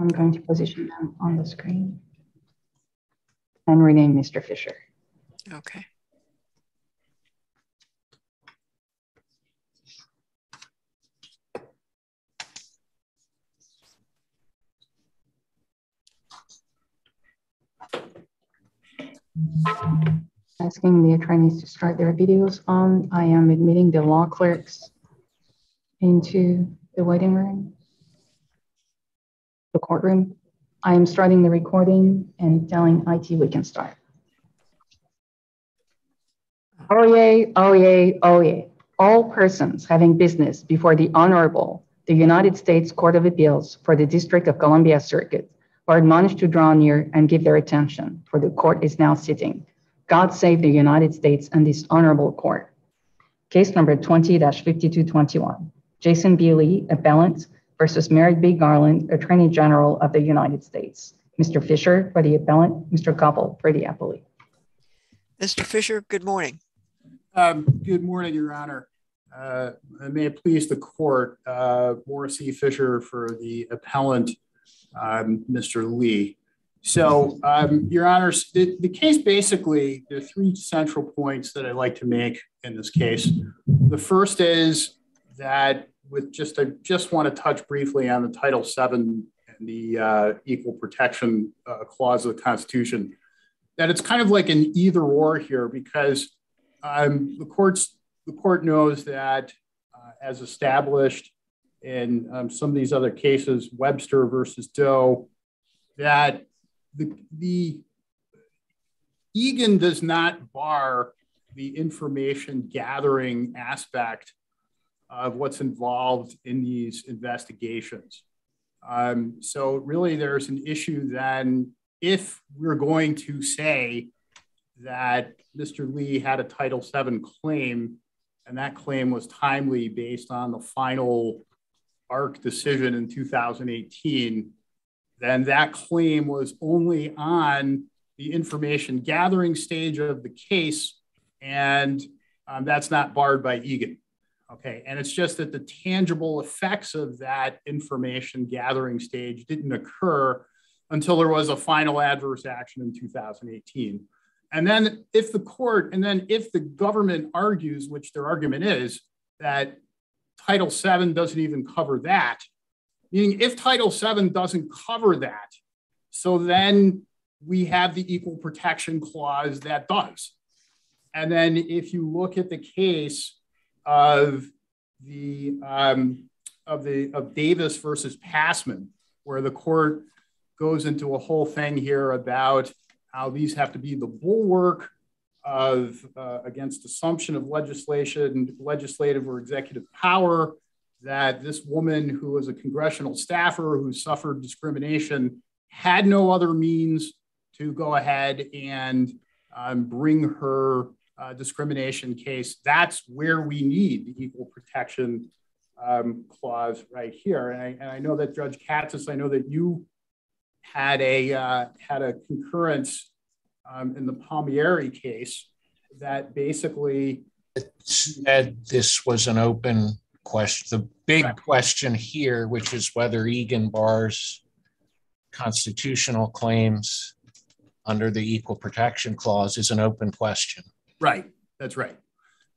I'm going to position them on the screen and rename Mr. Fisher. Okay. Asking the attorneys to start their videos on. I am admitting the law clerks into the waiting room, the courtroom. I am starting the recording and telling IT we can start. Yay, oh yay. All persons having business before the Honorable, the United States Court of Appeals for the District of Columbia Circuit are admonished to draw near and give their attention, for the court is now sitting. God save the United States and this honorable court. Case number 20 5221. Jason B. Lee, appellant, versus Merrick B. Garland, Attorney General of the United States. Mr. Fisher for the appellant, Mr. Koppel for the appellee. Mr. Fisher, good morning. Um, good morning, Your Honor. Uh, may it please the court, uh, Morris E. Fisher for the appellant, um, Mr. Lee. So, um, Your Honors, the, the case basically, there are three central points that I'd like to make in this case. The first is that with just, I just want to touch briefly on the Title VII and the uh, Equal Protection uh, Clause of the Constitution, that it's kind of like an either or here because um, the courts the court knows that uh, as established in um, some of these other cases, Webster versus Doe, that the, the Egan does not bar the information gathering aspect of what's involved in these investigations. Um, so really there's an issue then if we're going to say that Mr. Lee had a Title VII claim and that claim was timely based on the final ARC decision in 2018, then that claim was only on the information gathering stage of the case, and um, that's not barred by Egan. Okay, and it's just that the tangible effects of that information gathering stage didn't occur until there was a final adverse action in 2018. And then if the court, and then if the government argues, which their argument is, that Title VII doesn't even cover that, meaning if Title VII doesn't cover that, so then we have the equal protection clause that does. And then if you look at the case of the um, of the of Davis versus Passman, where the court goes into a whole thing here about how these have to be the bulwark of uh, against assumption of legislation, legislative or executive power. That this woman, who was a congressional staffer who suffered discrimination, had no other means to go ahead and um, bring her uh, discrimination case. That's where we need the equal protection um, clause right here. And I, and I, know that Judge Katsas, I know that you had a uh, had a concurrence um, in the Palmieri case that basically said this was an open question. The big right. question here, which is whether Egan bars constitutional claims under the Equal Protection Clause, is an open question. Right. That's right.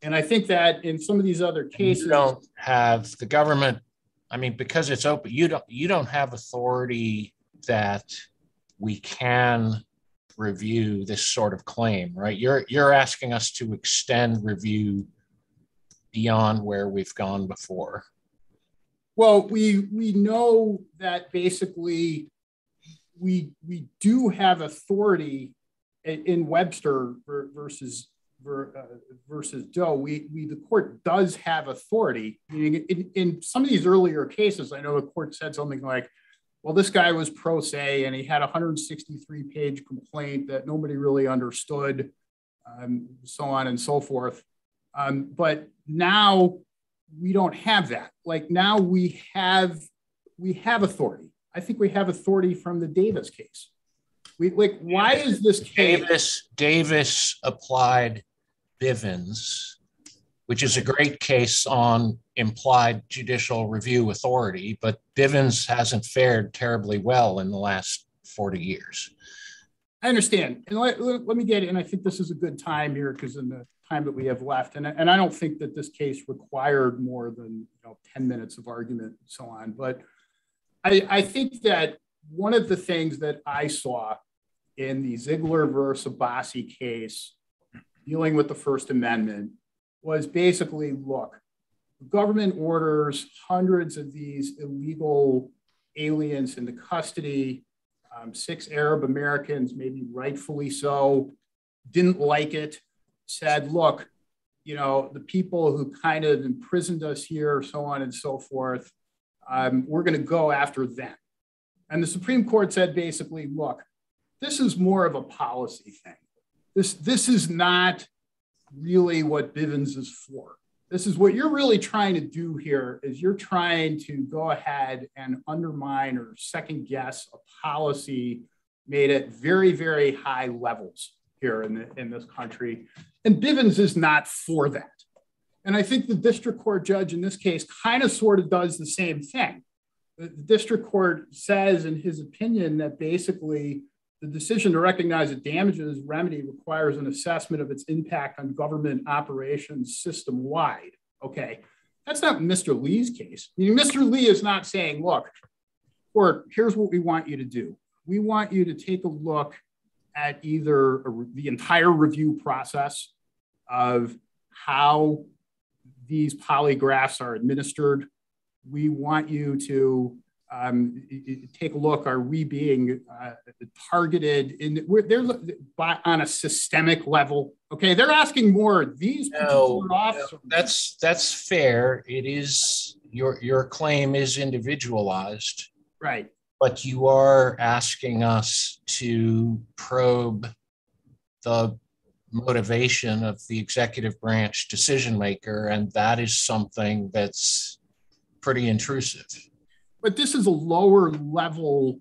And I think that in some of these other cases, you don't have the government. I mean, because it's open, you don't you don't have authority that we can review this sort of claim, right? You're you're asking us to extend review beyond where we've gone before. Well, we we know that basically we we do have authority in Webster versus uh, versus Doe, we, we the court does have authority. In, in, in, some of these earlier cases, I know the court said something like, "Well, this guy was pro se and he had a 163 page complaint that nobody really understood, um, so on and so forth." Um, but now we don't have that. Like now we have we have authority. I think we have authority from the Davis case. We like why is this case? Davis Davis applied Bivens, which is a great case on implied judicial review authority, but Bivens hasn't fared terribly well in the last 40 years. I understand. And let, let, me get. And I think this is a good time here because in the time that we have left, and, and I don't think that this case required more than you know, 10 minutes of argument and so on. But I, I think that one of the things that I saw in the Ziglar versus Abbasi case dealing with the First Amendment was basically look, government orders hundreds of these illegal aliens into custody. Um, six Arab Americans, maybe rightfully so, didn't like it, said, look, you know, the people who kind of imprisoned us here, so on and so forth, um, we're going to go after them. And the Supreme Court said basically, look, this is more of a policy thing. This, this is not really what Bivens is for. This is what you're really trying to do here is you're trying to go ahead and undermine or second guess a policy made at very, very high levels here in, the, in this country. And Bivens is not for that. And I think the district court judge in this case kind of sort of does the same thing. The district court says in his opinion that basically the decision to recognize a damages remedy requires an assessment of its impact on government operations system wide. Okay, that's not Mr. Lee's case. I mean, Mr. Lee is not saying, look, or here's what we want you to do. We want you to take a look at either the entire review process of how these polygraphs are administered. We want you to um, take a look. Are we being uh, targeted in? We're, they're on a systemic level. Okay, they're asking more. These no, officers. that's that's fair. It is your your claim is individualized, right? But you are asking us to probe the motivation of the executive branch decision maker, and that is something that's pretty intrusive but this is a lower level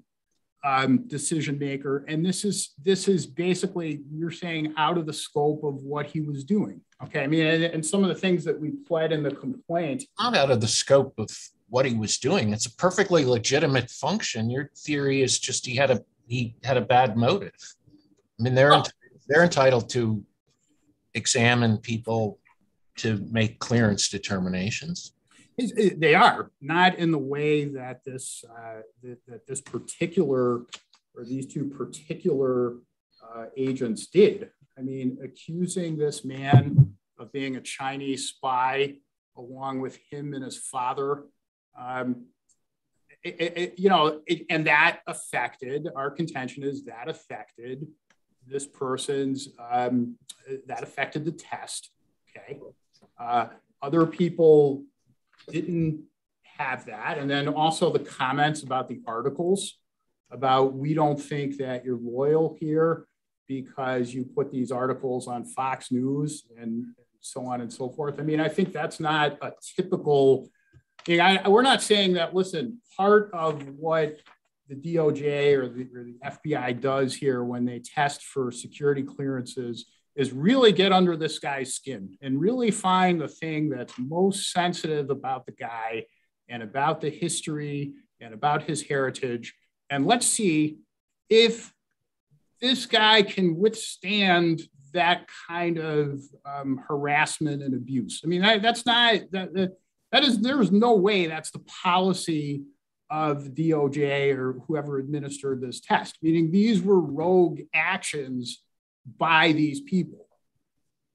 um, decision maker, and this is this is basically you're saying out of the scope of what he was doing. Okay, I mean, and, and some of the things that we pled in the complaint, not out of the scope of what he was doing. It's a perfectly legitimate function. Your theory is just he had a he had a bad motive. I mean, they're oh. they're entitled to examine people to make clearance determinations. They are not in the way that this uh, that, that, this particular or these two particular uh, agents did. I mean, accusing this man of being a Chinese spy, along with him and his father. Um, it, it, you know, it, and that affected our contention is that affected this person's um, that affected the test. Okay, uh, other people didn't have that. And then also the comments about the articles about we don't think that you're loyal here because you put these articles on Fox News and so on and so forth. I mean, I think that's not a typical. Know, I, we're not saying that. Listen, part of what the DOJ or the, or the FBI does here when they test for security clearances is really get under this guy's skin and really find the thing that's most sensitive about the guy and about the history and about his heritage. And let's see if this guy can withstand that kind of um, harassment and abuse. I mean, that, that's not, that, that, that is, there is no way that's the policy of DOJ or whoever administered this test, meaning these were rogue actions by these people.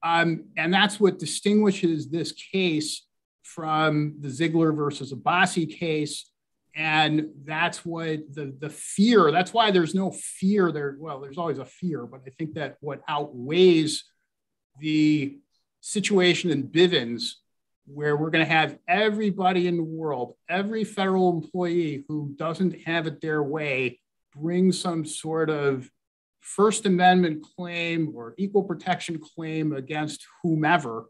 Um, and that's what distinguishes this case from the Ziglar versus Abbasi case. And that's what the, the fear, that's why there's no fear there. Well, there's always a fear, but I think that what outweighs the situation in Bivens, where we're going to have everybody in the world, every federal employee who doesn't have it their way, bring some sort of First Amendment claim or equal protection claim against whomever,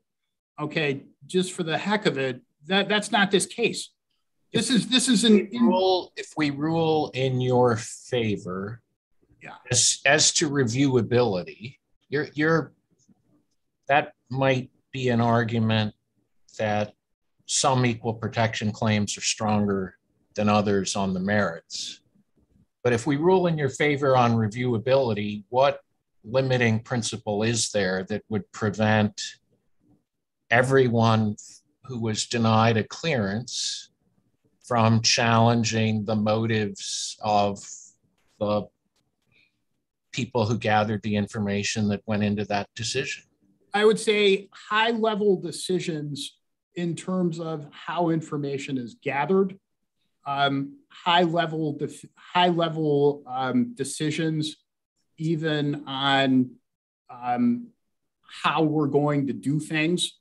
okay, just for the heck of it, that, that's not this case. This is this is an rule. If we rule in your favor, yeah. As as to reviewability, you're you're that might be an argument that some equal protection claims are stronger than others on the merits. But if we rule in your favor on reviewability, what limiting principle is there that would prevent everyone who was denied a clearance from challenging the motives of the people who gathered the information that went into that decision? I would say high level decisions in terms of how information is gathered, um, high level high level um, decisions, even on um, how we're going to do things.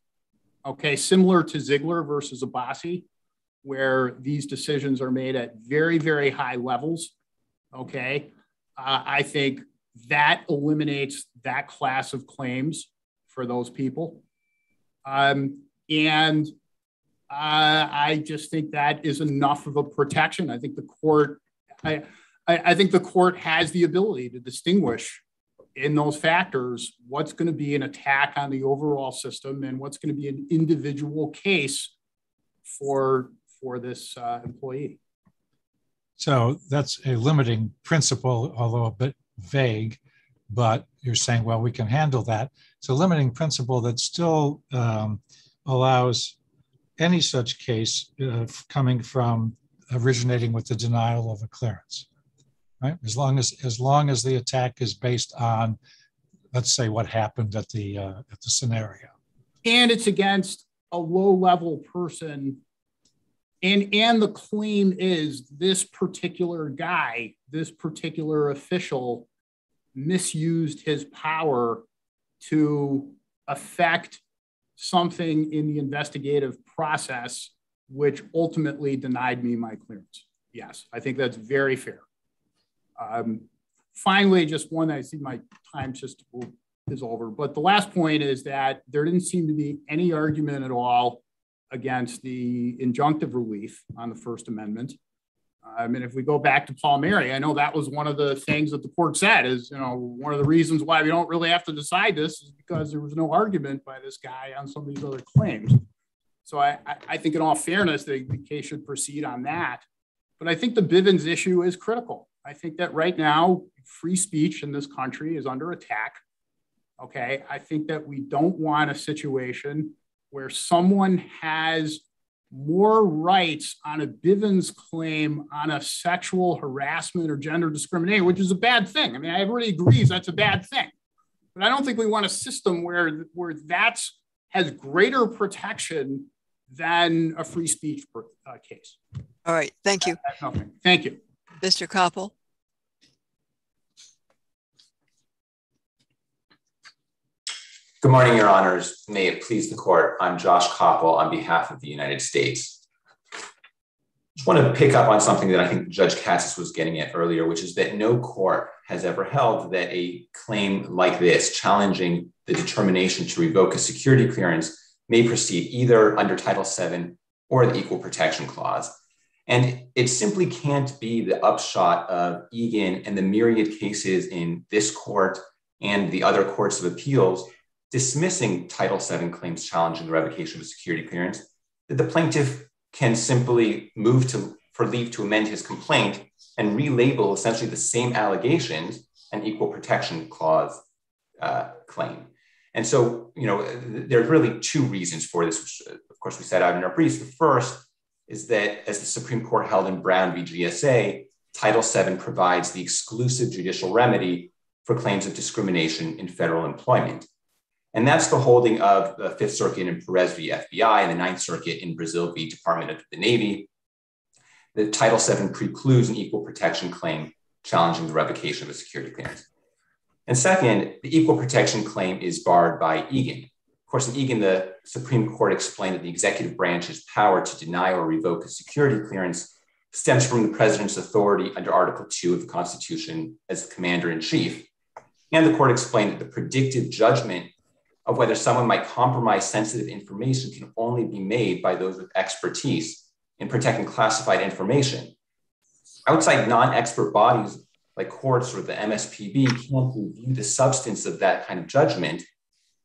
Okay, similar to Ziglar versus Abbasi, where these decisions are made at very very high levels. Okay, uh, I think that eliminates that class of claims for those people. Um, and uh, I just think that is enough of a protection. I think the court, I, I, I think the court has the ability to distinguish in those factors what's going to be an attack on the overall system and what's going to be an individual case for for this uh, employee. So that's a limiting principle, although a bit vague, but you're saying, well, we can handle that. It's a limiting principle that still um, allows any such case uh, coming from originating with the denial of a clearance, right? As long as as long as the attack is based on, let's say, what happened at the uh, at the scenario, and it's against a low level person and and the claim is this particular guy this particular official misused his power to affect something in the investigative process which ultimately denied me my clearance yes i think that's very fair um, finally just one i see my time just is over but the last point is that there didn't seem to be any argument at all against the injunctive relief on the First Amendment. I mean, if we go back to Palmieri, I know that was one of the things that the court said is, you know, one of the reasons why we don't really have to decide this is because there was no argument by this guy on some of these other claims. So I, I think in all fairness, the, the case should proceed on that. But I think the Bivens issue is critical. I think that right now, free speech in this country is under attack. Okay. I think that we don't want a situation where someone has more rights on a Bivens claim on a sexual harassment or gender discrimination, which is a bad thing. I mean, everybody agrees that's a bad thing. But I don't think we want a system where, where that's has greater protection than a free speech uh, case. All right. Thank you. Thank you. Mr. Koppel. Good morning, Your Honors. May it please the court. I'm Josh Koppel on behalf of the United States. I Just want to pick up on something that I think Judge Katsas was getting at earlier, which is that no court has ever held that a claim like this, challenging the determination to revoke a security clearance, may proceed either under Title VII or the Equal Protection Clause. And it simply can't be the upshot of Egan and the myriad cases in this court and the other courts of appeals dismissing Title VII claims challenging the revocation of a security clearance, that the plaintiff can simply move to, for leave to amend his complaint and relabel essentially the same allegations an equal protection clause uh, claim. And so, you know, there's really two reasons for this, which of course we set out in our briefs. The first is that as the Supreme Court held in Brown v. GSA, Title VII provides the exclusive judicial remedy for claims of discrimination in federal employment. And that's the holding of the Fifth Circuit in Perez v. FBI and the Ninth Circuit in Brazil v. Department of the Navy. The Title VII precludes an equal protection claim challenging the revocation of a security clearance. And second, the equal protection claim is barred by Egan. Of course, in Egan, the Supreme Court explained that the executive branch's power to deny or revoke a security clearance stems from the president's authority under Article 2 of the Constitution as commander in chief. And the court explained that the predictive judgment of whether someone might compromise sensitive information can only be made by those with expertise in protecting classified information. Outside non expert bodies like courts or the MSPB can't review the substance of that kind of judgment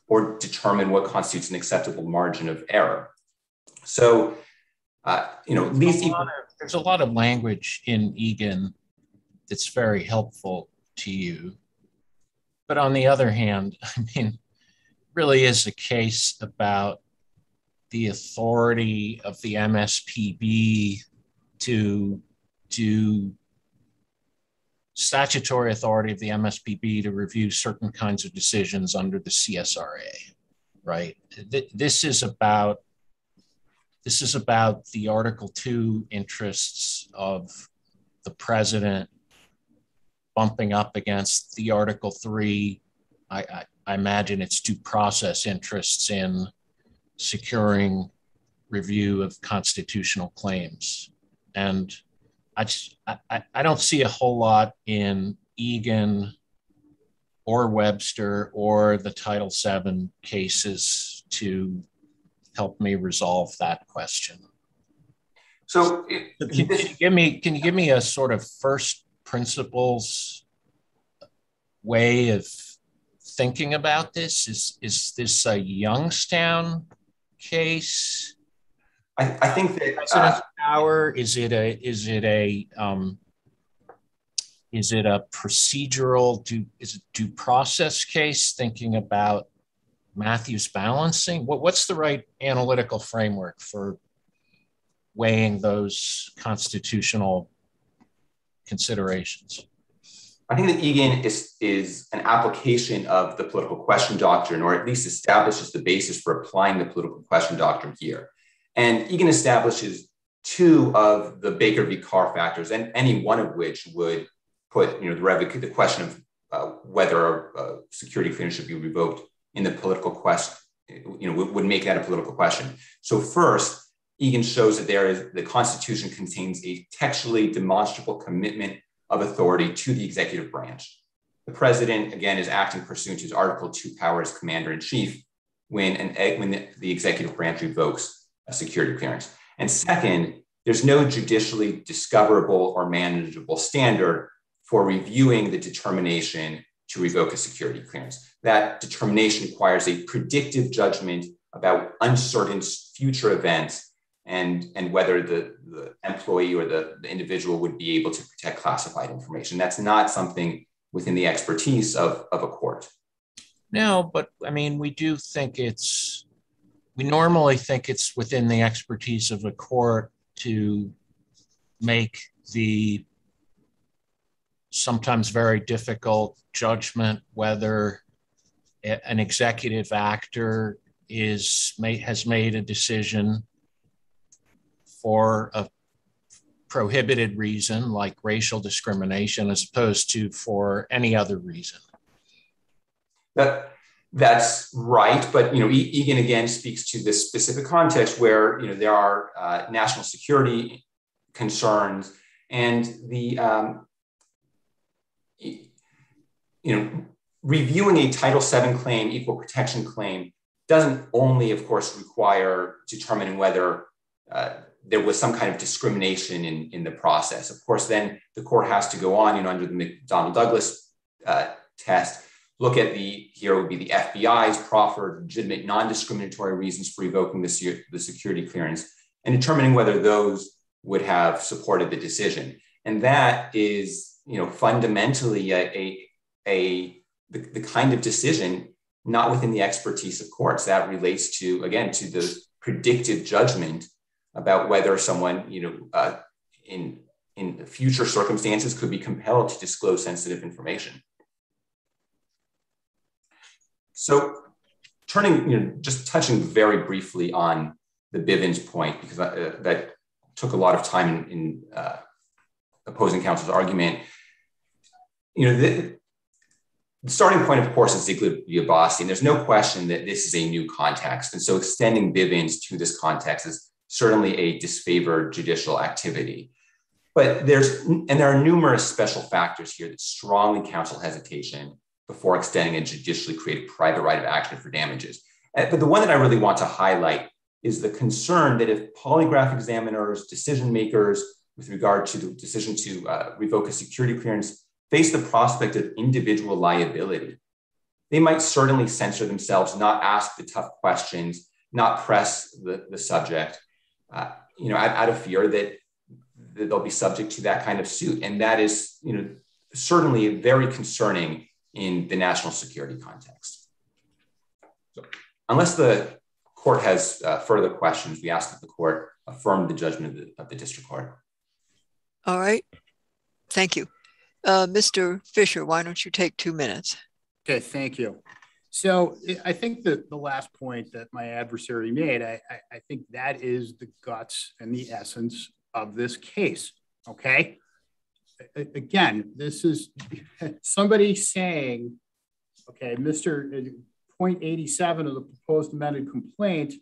or determine what constitutes an acceptable margin of error. So, uh, you know, least equal. There's a lot of language in Egan that's very helpful to you. But on the other hand, I mean, really is a case about the authority of the MSPB to do statutory authority of the MSPB to review certain kinds of decisions under the CSRA, right? This is about this is about the Article 2 interests of the president bumping up against the Article 3. I, I, I imagine it's due process interests in securing review of constitutional claims. And I, just, I, I don't see a whole lot in Egan or Webster or the Title VII cases to help me resolve that question. So, can, can, you give me can you give me a sort of first principles way of thinking about this? Is is this a Youngstown case? I, I think that uh, power is it a is it a um, is it a procedural due is it due process case thinking about Mathews balancing? What, what's the right analytical framework for weighing those constitutional considerations? I think that Egan is, is an application of the political question doctrine, or at least establishes the basis for applying the political question doctrine here. And Egan establishes two of the Baker v. Carr factors, and any one of which would put you know, the, the question of uh, whether a security clearance should be revoked in the political question, you know, would, would make that a political question. So first, Egan shows that there is the Constitution contains a textually demonstrable commitment of authority to the executive branch. The president, again, is acting pursuant to his Article 2 power as commander in chief when, an, when the, the executive branch revokes a security clearance. And second, there's no judicially discoverable or manageable standard for reviewing the determination to revoke a security clearance. That determination requires a predictive judgment about uncertain future events and, and whether the, the employee or the, the individual would be able to protect classified information. That's not something within the expertise of, of a court. No, but I mean, we do think it's, we normally think it's within the expertise of a court to make the sometimes very difficult judgment whether an executive actor is has made a decision for a prohibited reason like racial discrimination as opposed to for any other reason. That that's right but you know egan again speaks to this specific context where you know there are uh, national security concerns and the um, you know, reviewing a Title VII claim, equal protection claim, doesn't only, of course, require determining whether uh, there was some kind of discrimination in, in the process. Of course, then the court has to go on, you know, under the McDonnell Douglas uh, test, look at the, here would be the FBI's proffered legitimate non-discriminatory reasons for revoking the, the security clearance and determining whether those would have supported the decision. And that is, you know, fundamentally a, a, a the, the kind of decision not within the expertise of courts that relates to again to the predictive judgment about whether someone you know uh, in in future circumstances could be compelled to disclose sensitive information so turning you know just touching very briefly on the bivens point because uh, that took a lot of time in, in uh, opposing counsel's argument you know the, the starting point, of course, is Ziglar v. And there's no question that this is a new context. And so extending Bivens to this context is certainly a disfavored judicial activity. But there's, and there are numerous special factors here that strongly counsel hesitation before extending a judicially created private right of action for damages. But the one that I really want to highlight is the concern that if polygraph examiners, decision makers, with regard to the decision to uh, revoke a security clearance, face the prospect of individual liability. They might certainly censor themselves, not ask the tough questions, not press the, the subject. Uh, you know, out, out of fear that, that they'll be subject to that kind of suit. And that is, you know, certainly very concerning in the national security context. So, unless the court has uh, further questions, we ask that the court affirm the judgment of the, of the district court. All right. Thank you. Uh, Mr. Fisher, why don't you take two minutes? Okay, thank you. So I think that the last point that my adversary made, I, I, think that is the guts and the essence of this case. Okay. Again, this is somebody saying, okay, Mr. Uh, point 87 of the proposed amended complaint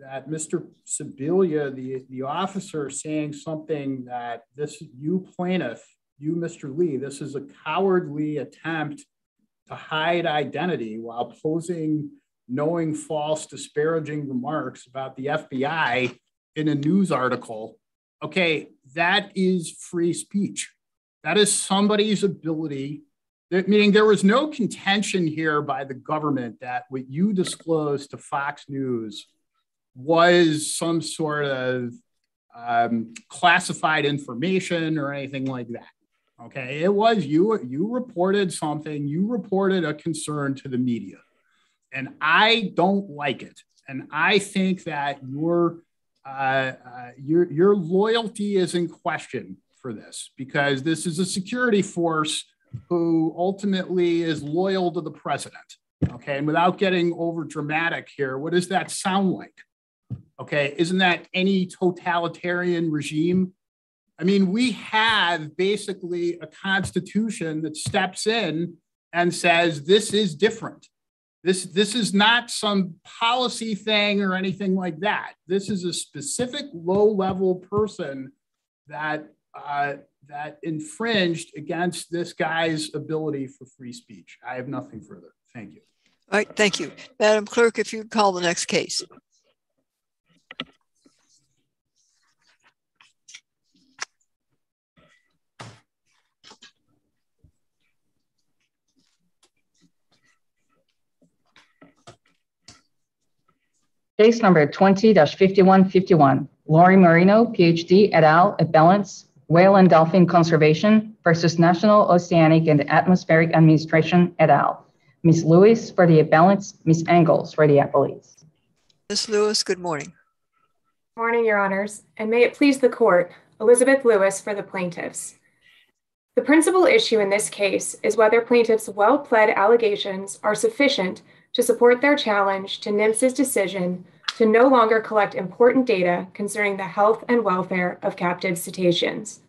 that Mr. Sibilia, the, the officer, saying something that this, you plaintiff, you, Mr. Lee, this is a cowardly attempt to hide identity while posing knowing false, disparaging remarks about the FBI in a news article. Okay, that is free speech. That is somebody's ability, that, meaning there was no contention here by the government that what you disclosed to Fox News was some sort of um, classified information or anything like that. Okay, it was you. You reported something. You reported a concern to the media, and I don't like it. And I think that your uh, uh, your your loyalty is in question for this because this is a security force who ultimately is loyal to the president. Okay, and without getting over dramatic here, what does that sound like? Okay, isn't that any totalitarian regime? I mean, we have basically a constitution that steps in and says this is different. This, this is not some policy thing or anything like that. This is a specific low level person that, uh, that infringed against this guy's ability for free speech. I have nothing further. Thank you. All right, thank you. Madam Clerk, if you'd call the next case. Case number 20-5151, Lori Marino, PhD, et al., appellants, Whale and Dolphin Conservation versus National Oceanic and Atmospheric Administration, et al. Ms. Lewis for the appellants, Ms. Engels for the appellees. Ms. Lewis, good morning. Morning, Your Honors, and may it please the Court, Elizabeth Lewis for the plaintiffs. The principal issue in this case is whether plaintiffs' well pled allegations are sufficient to support their challenge to NMFS's decision to no longer collect important data concerning the health and welfare of captive cetaceans.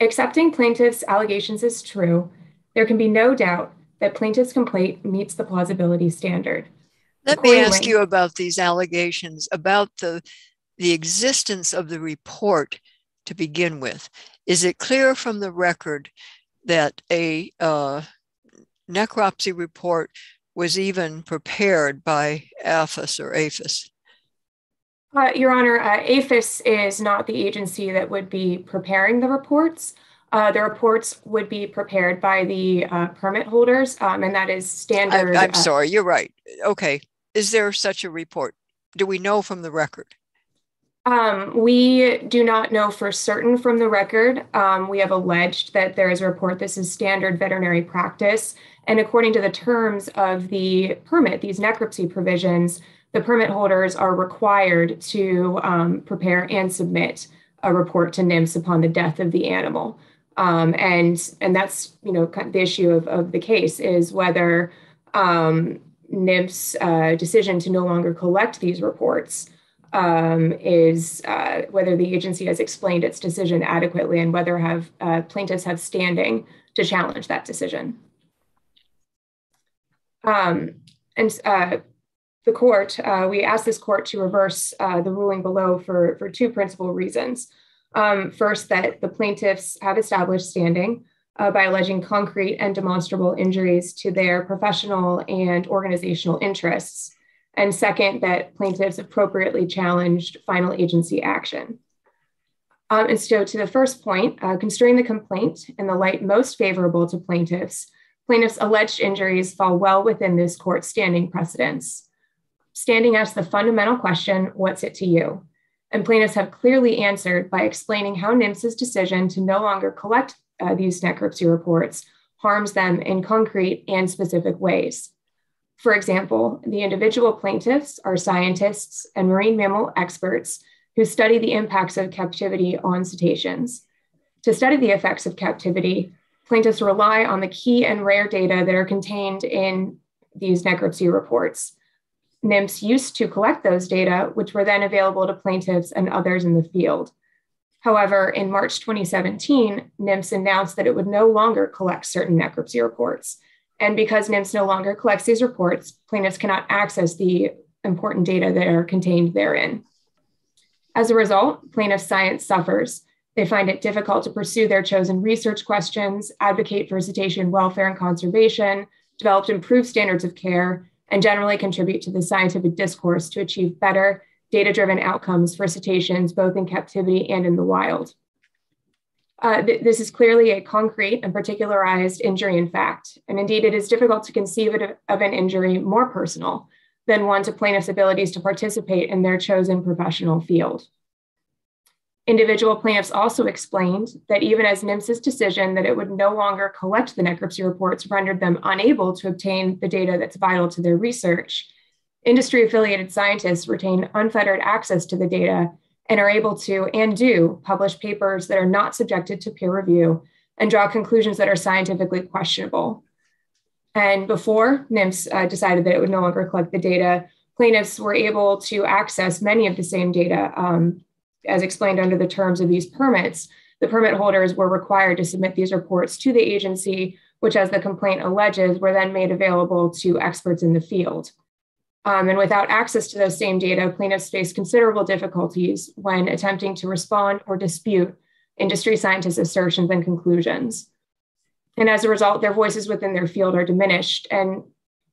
Accepting plaintiffs' allegations is true, there can be no doubt that plaintiff's complaint meets the plausibility standard. Let me ask you about these allegations, about the, the existence of the report to begin with. Is it clear from the record that a uh, necropsy report was even prepared by APHIS or APHIS? Uh, Your Honor, uh, APHIS is not the agency that would be preparing the reports. Uh, the reports would be prepared by the uh, permit holders, um, and that is standard. I, I'm uh, sorry, you're right. Okay. Is there such a report? Do we know from the record? Um, we do not know for certain from the record. Um, we have alleged that there is a report. This is standard veterinary practice. And according to the terms of the permit, these necropsy provisions, the permit holders are required to um, prepare and submit a report to NMFS upon the death of the animal. Um, and and that's you know the issue of, of the case is whether um, NMFS's uh, decision to no longer collect these reports um, is uh, whether the agency has explained its decision adequately and whether have uh, plaintiffs have standing to challenge that decision. Um, and uh, the court, uh, we asked this court to reverse uh, the ruling below for, for two principal reasons. Um, first, that the plaintiffs have established standing uh, by alleging concrete and demonstrable injuries to their professional and organizational interests and second, that plaintiffs appropriately challenged final agency action. Um, and so, to the first point, uh, considering the complaint in the light most favorable to plaintiffs, plaintiffs' alleged injuries fall well within this court's standing precedents. Standing asks the fundamental question what's it to you? And plaintiffs have clearly answered by explaining how NMFS's decision to no longer collect uh, these necropsy reports harms them in concrete and specific ways. For example, the individual plaintiffs are scientists and marine mammal experts who study the impacts of captivity on cetaceans. To study the effects of captivity, plaintiffs rely on the key and rare data that are contained in these necropsy reports. NMFS used to collect those data, which were then available to plaintiffs and others in the field. However, in March 2017, NMFS announced that it would no longer collect certain necropsy reports. And because NMFS no longer collects these reports, plaintiffs cannot access the important data that are contained therein. As a result, plaintiff science suffers. They find it difficult to pursue their chosen research questions, advocate for cetacean welfare and conservation, develop improved standards of care, and generally contribute to the scientific discourse to achieve better data driven outcomes for cetaceans, both in captivity and in the wild. Uh, th- this is clearly a concrete and particularized injury in fact, and indeed it is difficult to conceive of, an injury more personal than one to plaintiffs' abilities to participate in their chosen professional field. Individual plaintiffs also explained that even as NMFS's decision that it would no longer collect the necropsy reports rendered them unable to obtain the data that's vital to their research, industry affiliated scientists retain unfettered access to the data and are able to and do publish papers that are not subjected to peer review and draw conclusions that are scientifically questionable. And before NMFS uh, decided that it would no longer collect the data, plaintiffs were able to access many of the same data um, as explained under the terms of these permits, the permit holders were required to submit these reports to the agency, which, as the complaint alleges, were then made available to experts in the field. Um, and without access to those same data, plaintiffs face considerable difficulties when attempting to respond or dispute industry scientists' assertions and conclusions. And as a result, their voices within their field are diminished. And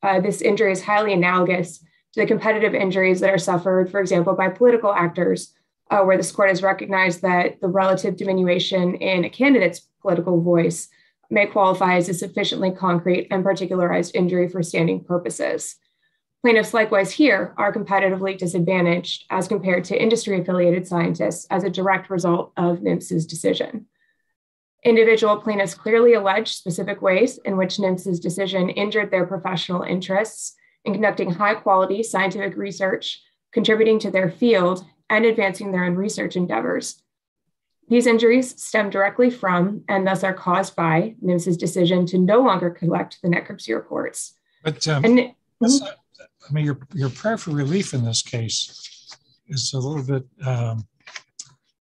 uh, this injury is highly analogous to the competitive injuries that are suffered, for example, by political actors uh, where this court has recognized that the relative diminution in a candidate's political voice may qualify as a sufficiently concrete and particularized injury for standing purposes. Plaintiffs, likewise, here are competitively disadvantaged as compared to industry affiliated scientists as a direct result of NMFS's decision. Individual plaintiffs clearly allege specific ways in which NMFS's decision injured their professional interests in conducting high quality scientific research, contributing to their field, and advancing their own research endeavors. These injuries stem directly from and thus are caused by NMFS's decision to no longer collect the necropsy reports. But um, and, mm-hmm. I mean, your, your prayer for relief in this case is a little bit um,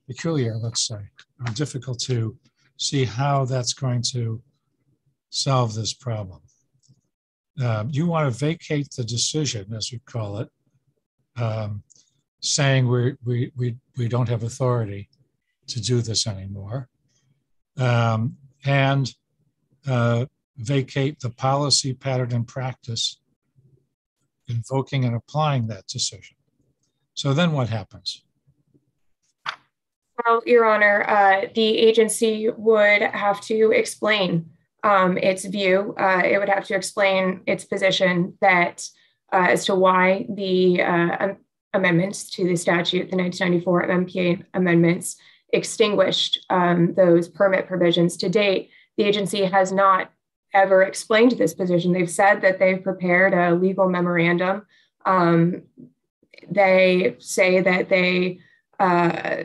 peculiar, let's say, or difficult to see how that's going to solve this problem. Um, you want to vacate the decision, as you call it, um, saying we we we we don't have authority to do this anymore, um, and uh, vacate the policy pattern and practice invoking and applying that decision. So then what happens? Well, Your Honor, uh, the agency would have to explain um, its view. Uh, it would have to explain its position that uh, as to why the uh, amendments to the statute, the 1994 MPA amendments, extinguished um, those permit provisions. To date, the agency has not ever explained this position. They've said that they've prepared a legal memorandum. Um, they say that they, uh,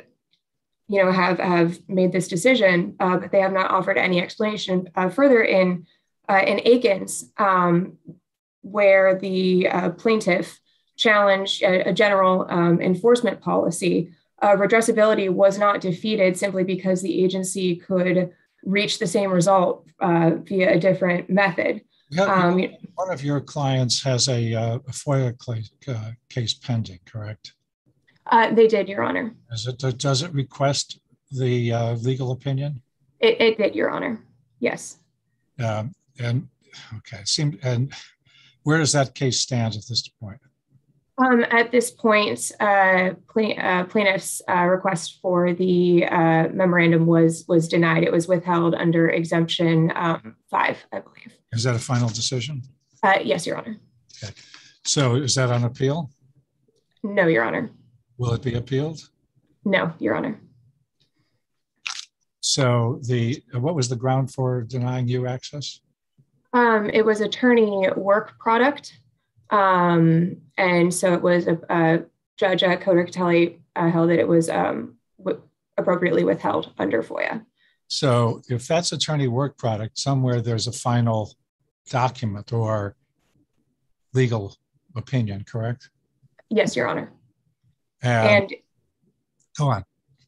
you know, have have made this decision, uh, but they have not offered any explanation uh, further in uh, in Akins, um, where the uh, plaintiff challenged a, a general um, enforcement policy, uh, redressability was not defeated simply because the agency could reach the same result uh, via a different method. Um, one of your clients has a, uh, a FOIA uh, case pending, correct? Uh, they did, Your Honor. Does it, does it request the uh, legal opinion? It, it, did, Your Honor. Yes. Um, and okay, seemed and where does that case stand at this point? Um, at this point, uh, uh, plaintiff's uh, request for the uh, memorandum was was denied. It was withheld under exemption um, five, I believe. Is that a final decision? Uh, yes, Your Honor. Okay. So is that on appeal? No, Your Honor. Will it be appealed? No, Your Honor. So the what was the ground for denying you access? Um, it was attorney work product. Um, and so it was a, a judge at Codicatelli uh, held that it was um, w- appropriately withheld under FOIA. So if that's attorney work product, somewhere there's a final document or legal opinion, correct? Yes, Your Honor. Um, and go on.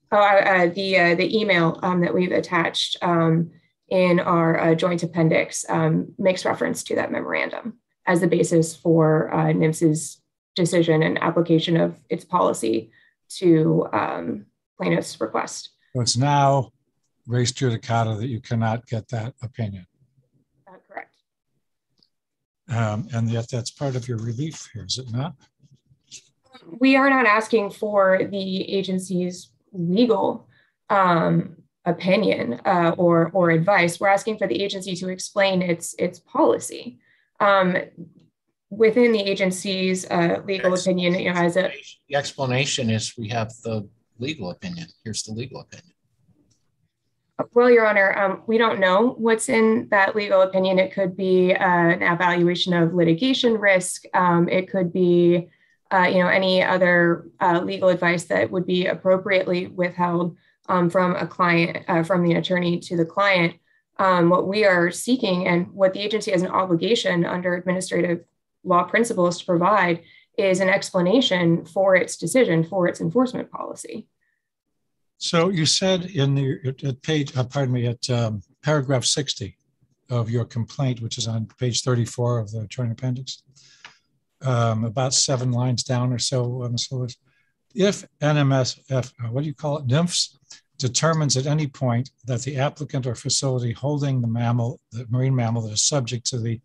Oh, uh, the uh, the email um, that we've attached um, in our uh, joint appendix um, makes reference to that memorandum as the basis for uh, NMFS's decision and application of its policy to um, plaintiff's request. So it's now res judicata that you cannot get that opinion. Uh, correct. Um, and yet that's part of your relief here, is it not? We are not asking for the agency's legal um, opinion uh, or or advice. We're asking for the agency to explain its its policy. Um, within the agency's uh, legal opinion, you know, as a the explanation is we have the legal opinion. Here's the legal opinion. Well, Your Honor, um, we don't know what's in that legal opinion. It could be uh, an evaluation of litigation risk. Um, it could be uh, you know, any other uh, legal advice that would be appropriately withheld um, from a client, uh, from the attorney to the client. Um, what we are seeking and what the agency has an obligation under administrative law principles to provide is an explanation for its decision, for its enforcement policy. So you said in the at page, uh, pardon me, at um, paragraph 60 of your complaint, which is on page 34 of the joint appendix, um, about seven lines down or so the syllabus. If NMSF, uh, what do you call it, NMFS, determines at any point that the applicant or facility holding the mammal, the marine mammal that is subject to the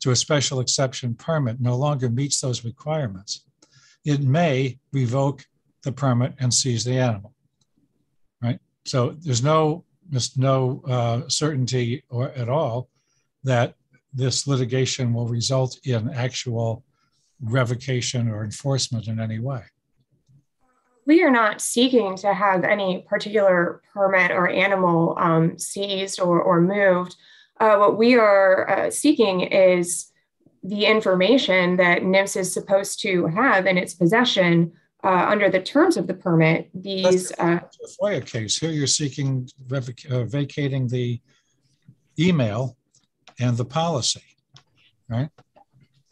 to a special exception permit no longer meets those requirements, it may revoke the permit and seize the animal. Right. So there's no there's no uh, certainty or at all that this litigation will result in actual revocation or enforcement in any way? We are not seeking to have any particular permit or animal um, seized or, or moved. Uh, what we are uh, seeking is the information that NMFS is supposed to have in its possession uh, under the terms of the permit. These uh, FOIA case here, you're seeking uh, vacating the email and the policy, right?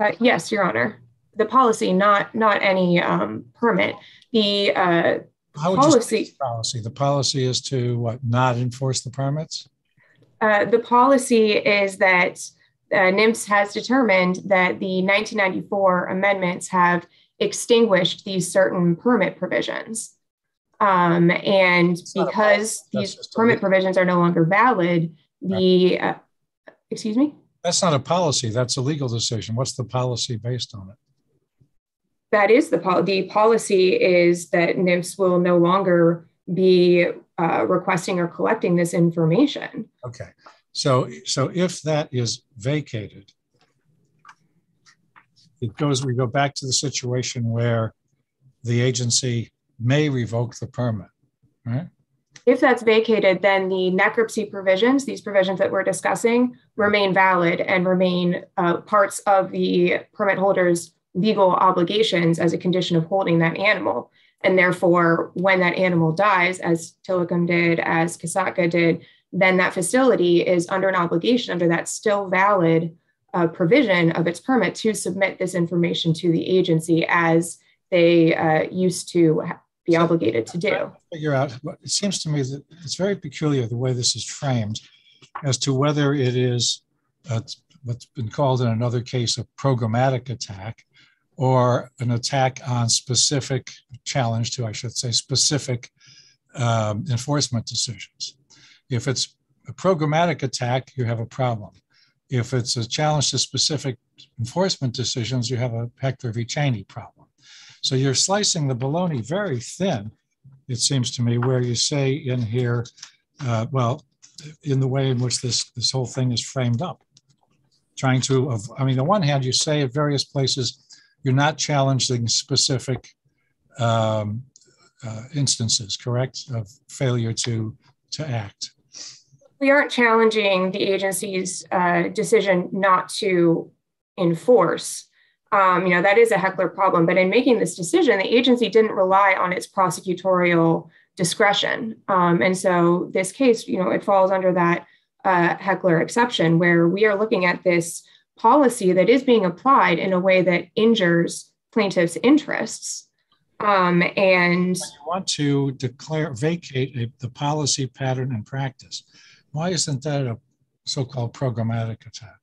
Uh, yes, Your Honor the policy, not not any um, permit. The uh, policy policy. The policy is to what? Not enforce the permits. Uh, the policy is that uh, NMFS has determined that the 1994 amendments have extinguished these certain permit provisions. Um, and because these permit provisions are no longer valid, the, uh, excuse me? That's not a policy, that's a legal decision. What's the policy based on it? That is the, pol- the policy is that NMFS will no longer be uh, requesting or collecting this information. Okay. So, so if that is vacated, it goes, we go back to the situation where the agency may revoke the permit, right? If that's vacated, then the necropsy provisions, these provisions that we're discussing, remain valid and remain uh, parts of the permit holder's legal obligations as a condition of holding that animal. And therefore, when that animal dies, as Tilikum did, as Kasatka did, then that facility is under an obligation under that still valid uh, provision of its permit to submit this information to the agency as they uh, used to be so obligated to do. Figure out. It seems to me that it's very peculiar the way this is framed, as to whether it is uh, what's been called in another case a programmatic attack, or an attack on specific challenge to, I should say, specific um, enforcement decisions. If it's a programmatic attack, you have a problem. If it's a challenge to specific enforcement decisions, you have a Heckler v. Cheney problem. So you're slicing the bologna very thin, it seems to me, where you say in here, uh, well, in the way in which this, this whole thing is framed up. Trying to, I mean, on one hand, you say at various places, you're not challenging specific um, uh, instances, correct, of failure to to act. We aren't challenging the agency's uh, decision not to enforce. Um, you know that is a heckler problem, but in making this decision, the agency didn't rely on its prosecutorial discretion, um, and so this case, you know, it falls under that uh, heckler exception, where we are looking at this policy that is being applied in a way that injures plaintiffs' interests. Um, and when you want to declare vacate a, the policy pattern and practice, why isn't that a so-called programmatic attack?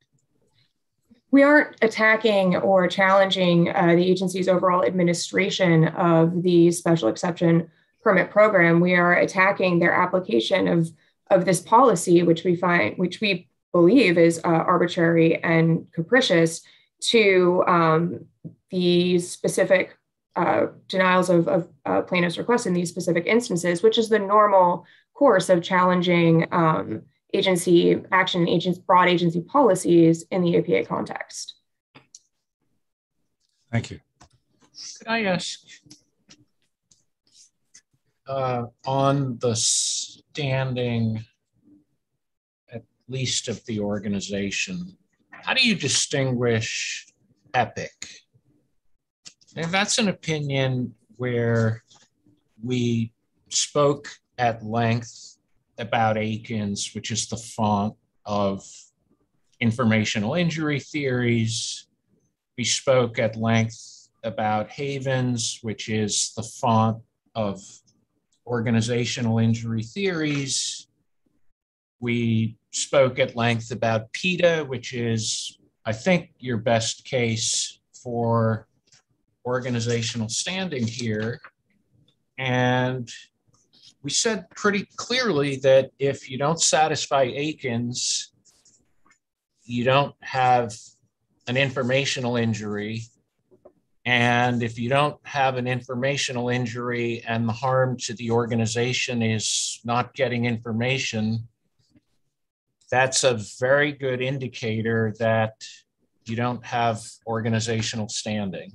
We aren't attacking or challenging uh, the agency's overall administration of the special exception permit program. We are attacking their application of of this policy, which we find, which we believe is uh, arbitrary and capricious, to um, the specific uh, denials of, of uh, plaintiffs' requests in these specific instances, which is the normal course of challenging um, agency action, agents, broad agency policies in the APA context. Thank you. Could I ask uh, on the standing, at least of the organization, how do you distinguish EPIC? And that's an opinion where we spoke at length about Akins, which is the font of informational injury theories. We spoke at length about Havens, which is the font of organizational injury theories. We spoke at length about PETA, which is, I think, your best case for organizational standing here. And we said pretty clearly that if you don't satisfy Akins, you don't have an informational injury and if you don't have an informational injury and the harm to the organization is not getting information, that's a very good indicator that you don't have organizational standing.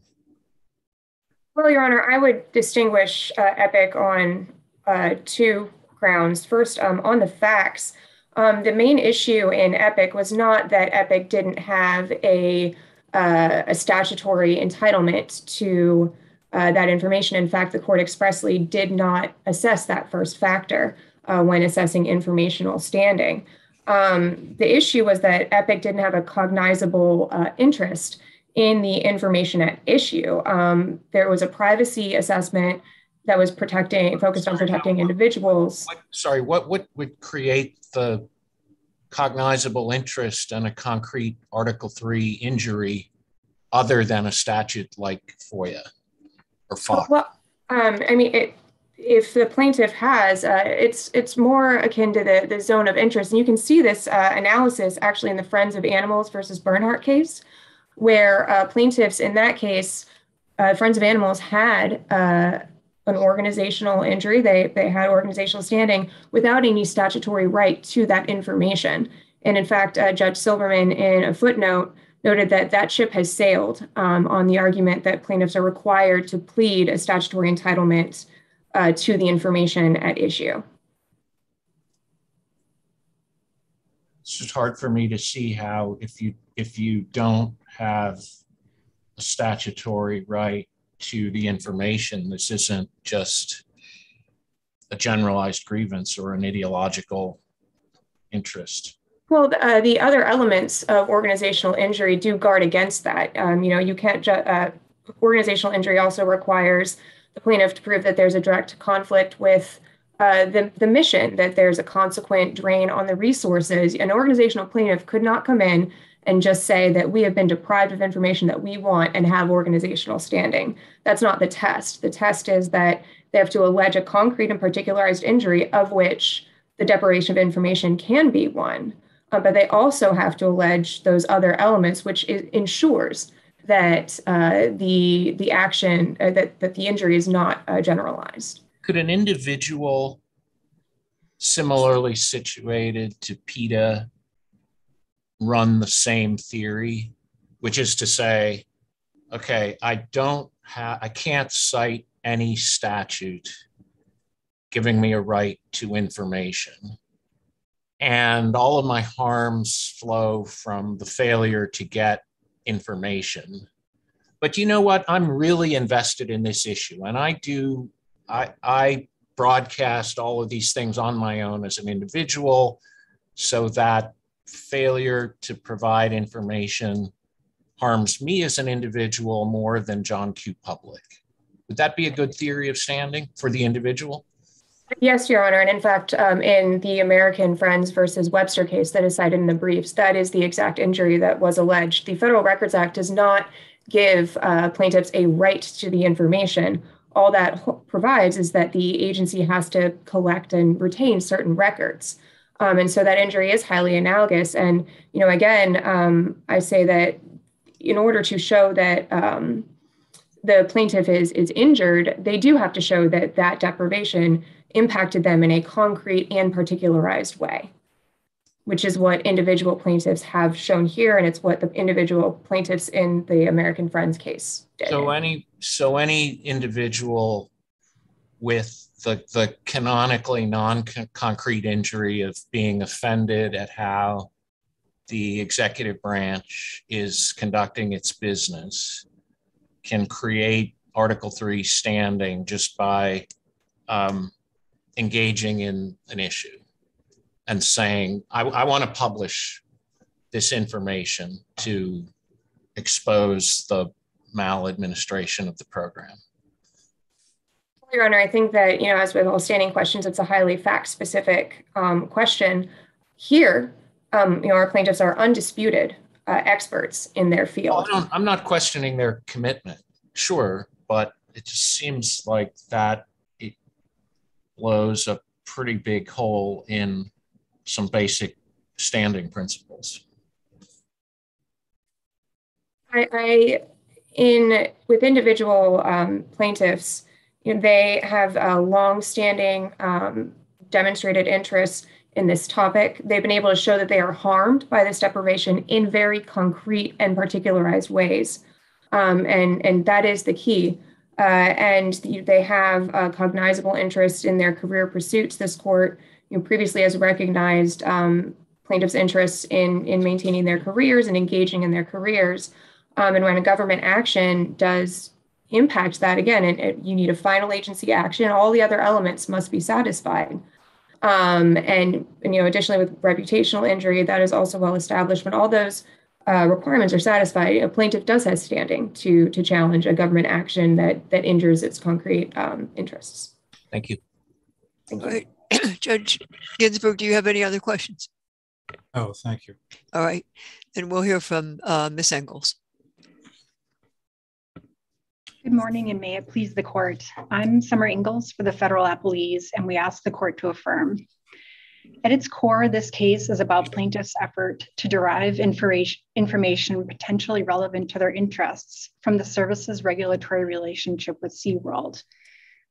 Well, Your Honor, I would distinguish uh, EPIC on uh, two grounds. First, um, on the facts, um, the main issue in EPIC was not that EPIC didn't have a uh, a statutory entitlement to uh, that information. In fact, the court expressly did not assess that first factor uh, when assessing informational standing. Um, the issue was that EPIC didn't have a cognizable uh, interest in the information at issue. Um, there was a privacy assessment that was protecting, focused on protecting individuals. What, sorry, what, what would create the cognizable interest and a concrete Article 3 injury other than a statute like FOIA or FACA? Well, um, I mean, it, if the plaintiff has, uh, it's it's more akin to the, the zone of interest. And you can see this uh, analysis actually in the Friends of Animals versus Bernhardt case, where uh, plaintiffs in that case, uh, Friends of Animals had uh, an organizational injury. They, they had organizational standing without any statutory right to that information. And in fact, uh, Judge Silberman, in a footnote, noted that that ship has sailed um, on the argument that plaintiffs are required to plead a statutory entitlement uh, to the information at issue. It's just hard for me to see how if you if you don't have a statutory right to the information. This isn't just a generalized grievance or an ideological interest. Well, uh, the other elements of organizational injury do guard against that. Um, you know, you can't. Uh, organizational injury also requires the plaintiff to prove that there's a direct conflict with uh, the, the mission, that there's a consequent drain on the resources. An organizational plaintiff could not come in and just say that we have been deprived of information that we want and have organizational standing. That's not the test. The test is that they have to allege a concrete and particularized injury of which the deprivation of information can be one. Uh, but they also have to allege those other elements, which is, ensures that uh, the the action uh, that that the injury is not uh, generalized. Could an individual similarly situated to PETA run the same theory, which is to say, okay, I don't have, I can't cite any statute giving me a right to information. And all of my harms flow from the failure to get information. But you know what? I'm really invested in this issue. And I do, I, I broadcast all of these things on my own as an individual so that failure to provide information harms me as an individual more than John Q. Public. Would that be a good theory of standing for the individual? Yes, Your Honor. And in fact, um, in the American Friends versus Webster case that is cited in the briefs, that is the exact injury that was alleged. The Federal Records Act does not give uh, plaintiffs a right to the information. All that provides is that the agency has to collect and retain certain records. Um, and so that injury is highly analogous. And, you know, again, um, I say that in order to show that um, the plaintiff is, is injured, they do have to show that that deprivation impacted them in a concrete and particularized way, which is what individual plaintiffs have shown here. And it's what the individual plaintiffs in the American Friends case did. So any so any individual with the, the canonically non-concrete injury of being offended at how the executive branch is conducting its business can create Article 3 standing just by um, engaging in an issue and saying, I, I want to publish this information to expose the maladministration of the program. Your Honor, I think that, you know, as with all standing questions, it's a highly fact specific um, question. Here, um, you know, our plaintiffs are undisputed uh, experts in their field. Well, I'm not questioning their commitment, sure, but it just seems like that blows a pretty big hole in some basic standing principles. I, I in with individual um, plaintiffs, you know, they have a long-standing um, demonstrated interest in this topic. They've been able to show that they are harmed by this deprivation in very concrete and particularized ways, um, and and that is the key. Uh, and they have a cognizable interest in their career pursuits. This court, you know, previously has recognized um, plaintiffs' interests in in maintaining their careers and engaging in their careers. Um, and when a government action does impact that again and, and, you need a final agency action all the other elements must be satisfied um, and, and, you know additionally with reputational injury that is also well established when all those uh, requirements are satisfied a plaintiff does have standing to to challenge a government action that that injures its concrete um, interests thank you thank you right. judge ginsburg do you have any other questions oh thank you all right and we'll hear from uh, miss engels Good morning and may it please the court. I'm Sommer Engels for the federal appellees and we ask the court to affirm. At its core, this case is about plaintiffs' effort to derive information potentially relevant to their interests from the service's regulatory relationship with SeaWorld.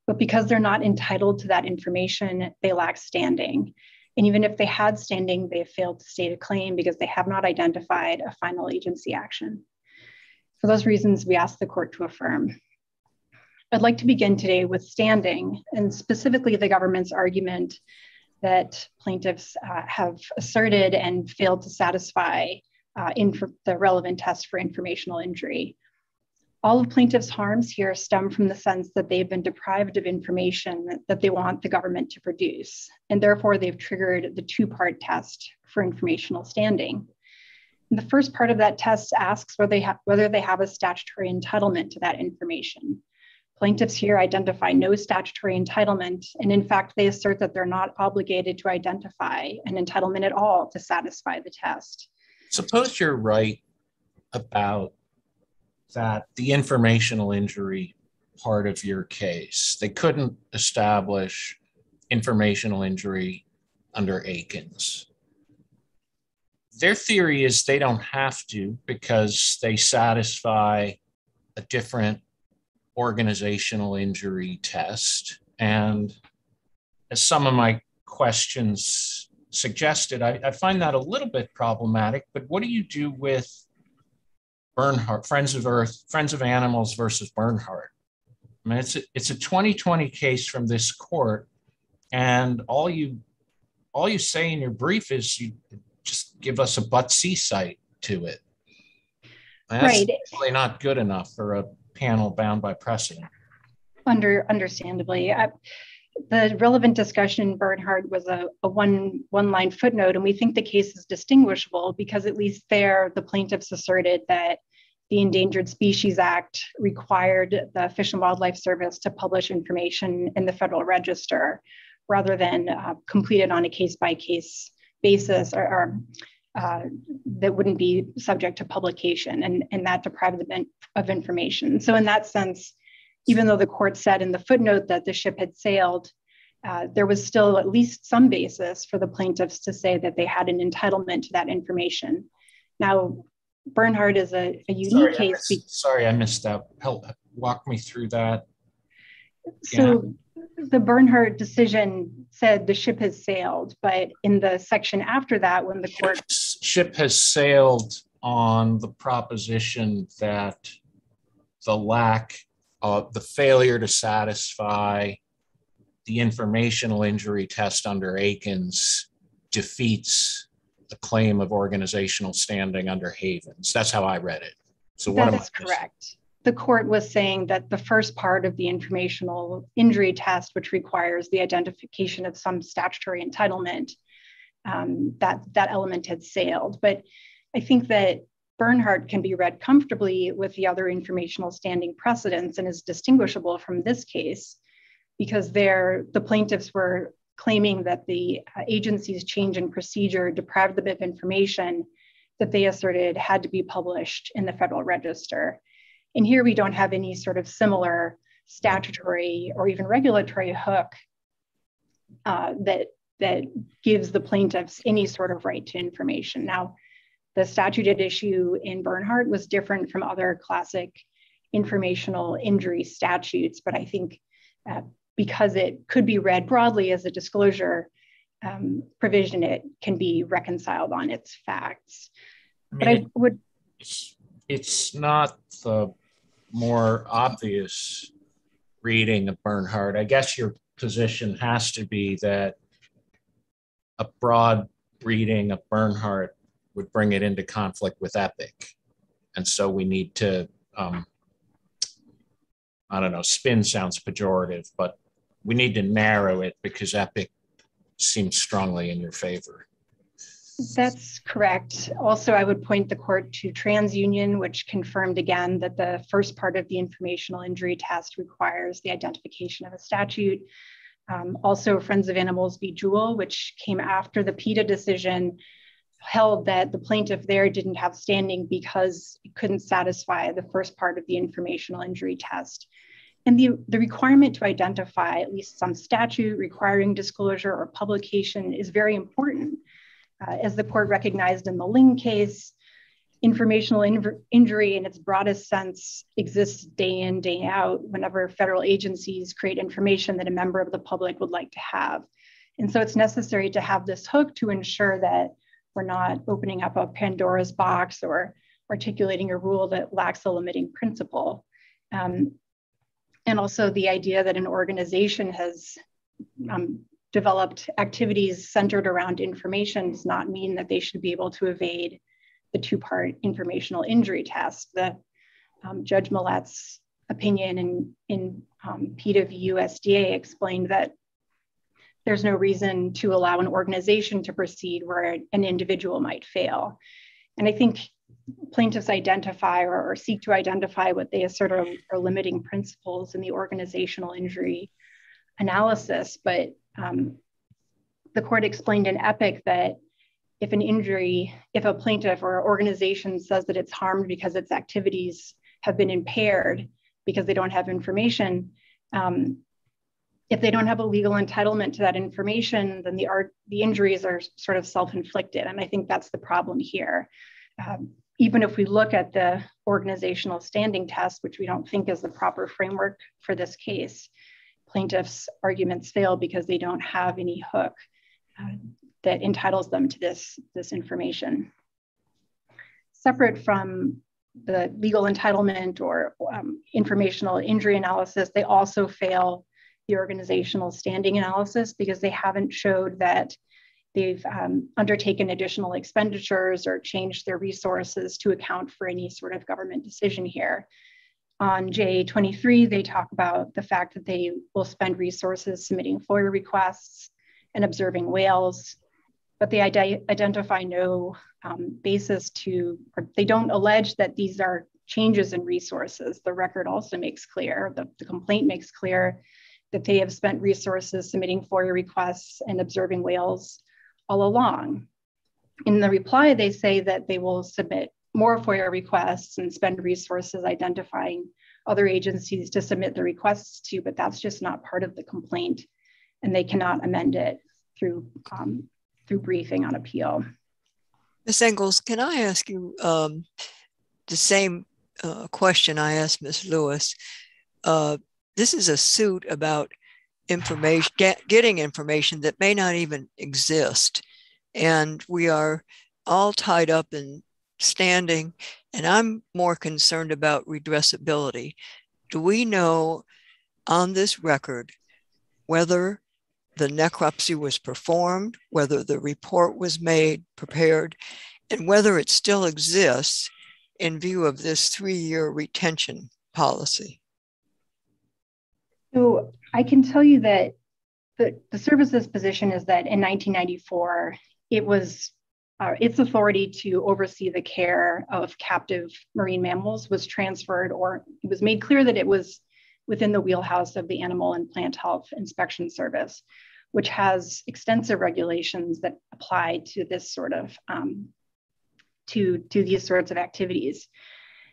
But because they're not entitled to that information, they lack standing. And even if they had standing, they have failed to state a claim because they have not identified a final agency action. For those reasons, we ask the court to affirm. I'd like to begin today with standing and specifically the government's argument that plaintiffs uh, have asserted and failed to satisfy uh, the relevant test for informational injury. All of plaintiffs' harms here stem from the sense that they've been deprived of information that they want the government to produce, and therefore they've triggered the two part test for informational standing. And the first part of that test asks whether they, whether they have a statutory entitlement to that information. Plaintiffs here identify no statutory entitlement, and in fact, they assert that they're not obligated to identify an entitlement at all to satisfy the test. Suppose you're right about that the informational injury part of your case. They couldn't establish informational injury under Akins. Their theory is they don't have to because they satisfy a different organizational injury test. And as some of my questions suggested, I, I, find that a little bit problematic. But what do you do with Bernhardt, Friends of Earth, Friends of Animals versus Bernhardt? I mean, it's a, it's a 2020 case from this court And all you all you say in your brief is you just give us a but see cite to it. That's right. really not good enough for a panel bound by precedent. Under understandably. Uh, the relevant discussion Bernhardt was a, a, one one line footnote, and we think the case is distinguishable because at least there the plaintiffs asserted that the Endangered Species Act required the Fish and Wildlife Service to publish information in the Federal Register rather than uh, completed on a case by case basis or, or uh, that wouldn't be subject to publication and, and that deprived them of information. So, in that sense, even though the court said in the footnote that the ship had sailed, uh, there was still at least some basis for the plaintiffs to say that they had an entitlement to that information. Now, Bernhardt is a, a unique sorry, case. I missed, sorry, I missed that. Help walk me through that. So yeah. the Bernhardt decision said the ship has sailed, but in the section after that, when the court ship has sailed on the proposition that the lack of the failure to satisfy the informational injury test under Akins defeats the claim of organizational standing under Havens. That's how I read it. So what that is correct. The court was saying that the first part of the informational injury test, which requires the identification of some statutory entitlement, um, that that element had sailed. But I think that Bernhardt can be read comfortably with the other informational standing precedents and is distinguishable from this case because there the plaintiffs were claiming that the uh, agency's change in procedure deprived them of information that they asserted had to be published in the Federal Register. And here we don't have any sort of similar statutory or even regulatory hook uh, that, that gives the plaintiffs any sort of right to information. Now, the statute at issue in Bernhardt was different from other classic informational injury statutes, but I think uh, because it could be read broadly as a disclosure um, provision, it can be reconciled on its facts. I mean, but I would. It's, it's not the more obvious reading of Bernhardt. I guess your position has to be that a broad reading of Bernhardt would bring it into conflict with Epic. And so we need to, um, I don't know, spin sounds pejorative, but we need to narrow it because Epic seems strongly in your favor. That's correct. Also, I would point the court to TransUnion, which confirmed again that the first part of the informational injury test requires the identification of a statute. Um, also, Friends of Animals v. Jewell, which came after the PETA decision, held that the plaintiff there didn't have standing because it couldn't satisfy the first part of the informational injury test. And the, the requirement to identify at least some statute requiring disclosure or publication is very important. Uh, as the court recognized in the Ling case, informational in- injury in its broadest sense exists day in, day out whenever federal agencies create information that a member of the public would like to have. And so it's necessary to have this hook to ensure that we're not opening up a Pandora's box or articulating a rule that lacks a limiting principle. Um, and also the idea that an organization has um, developed activities centered around information does not mean that they should be able to evade the two-part informational injury test. The um, Judge Millett's opinion in, in um, PETA v. USDA explained that there's no reason to allow an organization to proceed where an individual might fail. And I think plaintiffs identify or, or seek to identify what they assert are, are, limiting principles in the organizational injury analysis. But um, the court explained in EPIC that if an injury, if a plaintiff or organization says that it's harmed because its activities have been impaired because they don't have information, um, if they don't have a legal entitlement to that information, then the art, the injuries are sort of self-inflicted. And I think that's the problem here. Um, even if we look at the organizational standing test, which we don't think is the proper framework for this case, plaintiffs' arguments fail because they don't have any hook uh, that entitles them to this, this information. Separate from the legal entitlement or um, informational injury analysis, they also fail the organizational standing analysis because they haven't showed that they've um, undertaken additional expenditures or changed their resources to account for any sort of government decision here. On J23, they talk about the fact that they will spend resources submitting FOIA requests and observing whales, but they ide- identify no um, basis to, or they don't allege that these are changes in resources. The record also makes clear, the, the complaint makes clear that they have spent resources submitting FOIA requests and observing whales all along. In the reply, they say that they will submit more FOIA requests and spend resources identifying other agencies to submit the requests to, but that's just not part of the complaint and they cannot amend it through, um, through briefing on appeal. Ms. Engels, can I ask you um, the same uh, question I asked Ms. Lewis? Uh, this is a suit about information, get, getting information that may not even exist. And we are all tied up in standing, and I'm more concerned about redressability. Do we know on this record whether the necropsy was performed, whether the report was made, prepared, and whether it still exists in view of this three year retention policy? So I can tell you that the, the service's position is that in 1994, it was uh, its authority to oversee the care of captive marine mammals was transferred, or it was made clear that it was within the wheelhouse of the Animal and Plant Health Inspection Service, which has extensive regulations that apply to this sort of um, to, to these sorts of activities.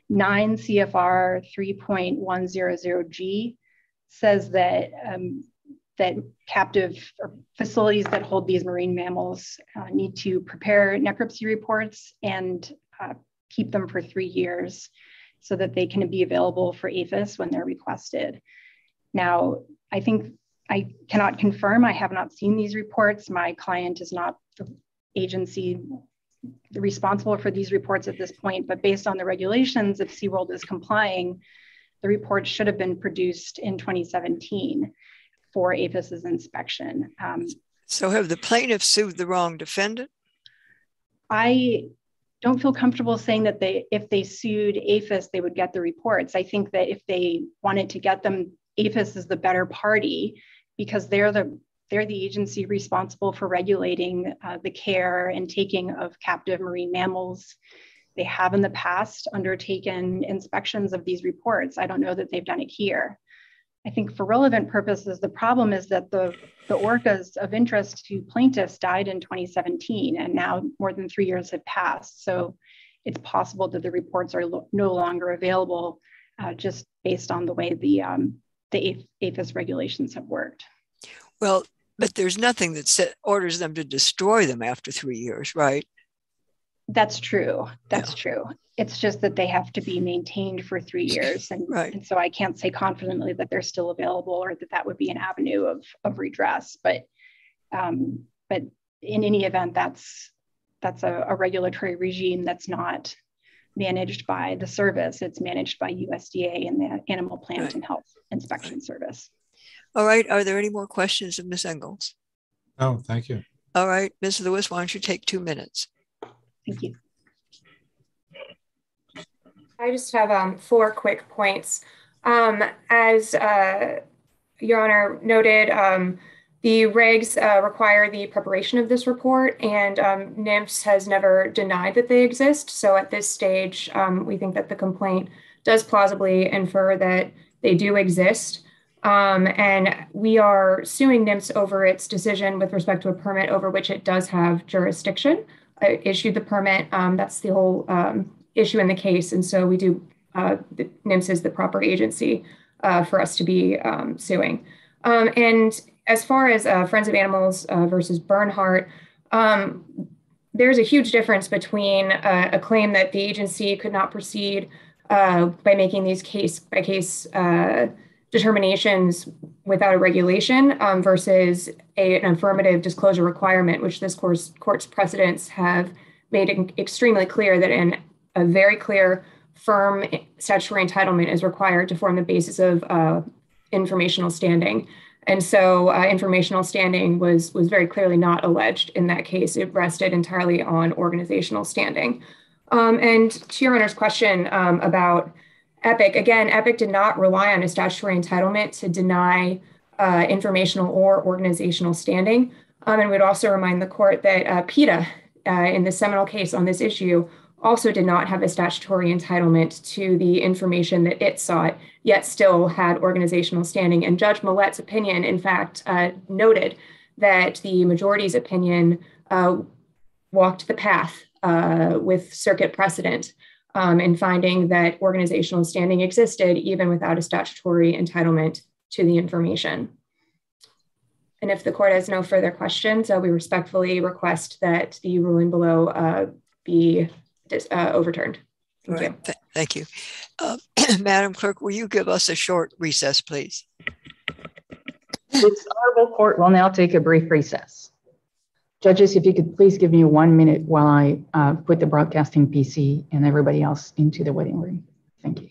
9 CFR 3.100G says that um, that captive facilities that hold these marine mammals uh, need to prepare necropsy reports and uh, keep them for three years so that they can be available for APHIS when they're requested. Now, I think I cannot confirm, I have not seen these reports. My client is not the agency responsible for these reports at this point, but based on the regulations, if SeaWorld is complying, the report should have been produced in 2017 for APHIS's inspection. Um, so have the plaintiffs sued the wrong defendant? I don't feel comfortable saying that they, if they sued APHIS, they would get the reports. I think that if they wanted to get them, APHIS is the better party because they're the they're the agency responsible for regulating uh, the care and taking of captive marine mammals. They have in the past undertaken inspections of these reports. I don't know that they've done it here. I think for relevant purposes, the problem is that the, the orcas of interest to plaintiffs died in 2017, and now more than three years have passed. So it's possible that the reports are lo- no longer available uh, just based on the way the, um, the APHIS regulations have worked. Well, but there's nothing that set, orders them to destroy them after three years, right? That's true. That's yeah. true. It's just that they have to be maintained for three years. And, right. and so I can't say confidently that they're still available or that that would be an avenue of, of redress. But, um, but in any event, that's, that's a, a regulatory regime that's not managed by the service. It's managed by USDA and the Animal Plant right. and Health Inspection Service. All right. Are there any more questions of Ms. Engels? No, thank you. All right. Ms. Lewis, why don't you take two minutes? Thank you. I just have um, four quick points. Um, as uh, Your Honor noted, um, the regs uh, require the preparation of this report, and um, NMFS has never denied that they exist. So at this stage, um, we think that the complaint does plausibly infer that they do exist. Um, and we are suing NMFS over its decision with respect to a permit over which it does have jurisdiction. I issued the permit. Um, that's the whole um, issue in the case. And so we do, uh, NMFS is the proper agency uh, for us to be um, suing. Um, and as far as uh, Friends of Animals uh, versus Bernhardt, um, there's a huge difference between uh, a claim that the agency could not proceed uh, by making these case by case determinations without a regulation um, versus a, an affirmative disclosure requirement, which this course, court's precedents have made extremely clear that an, a very clear, firm statutory entitlement is required to form the basis of uh, informational standing. And so uh, informational standing was, was very clearly not alleged in that case. It rested entirely on organizational standing. Um, and to your Honor's question um, about EPIC, again, EPIC did not rely on a statutory entitlement to deny uh, informational or organizational standing. Um, and we'd also remind the court that uh, PETA, uh, in the seminal case on this issue, also did not have a statutory entitlement to the information that it sought, yet still had organizational standing. And Judge Millett's opinion, in fact, uh, noted that the majority's opinion uh, walked the path uh, with circuit precedent um, in finding that organizational standing existed even without a statutory entitlement to the information. And if the court has no further questions, uh, we respectfully request that the ruling below uh, be uh, overturned. Thank right. you. Th thank you. Uh, Madam Clerk, will you give us a short recess, please? This honorable court will now take a brief recess. Judges, if you could please give me one minute while I uh, put the broadcasting PC and everybody else into the waiting room. Thank you.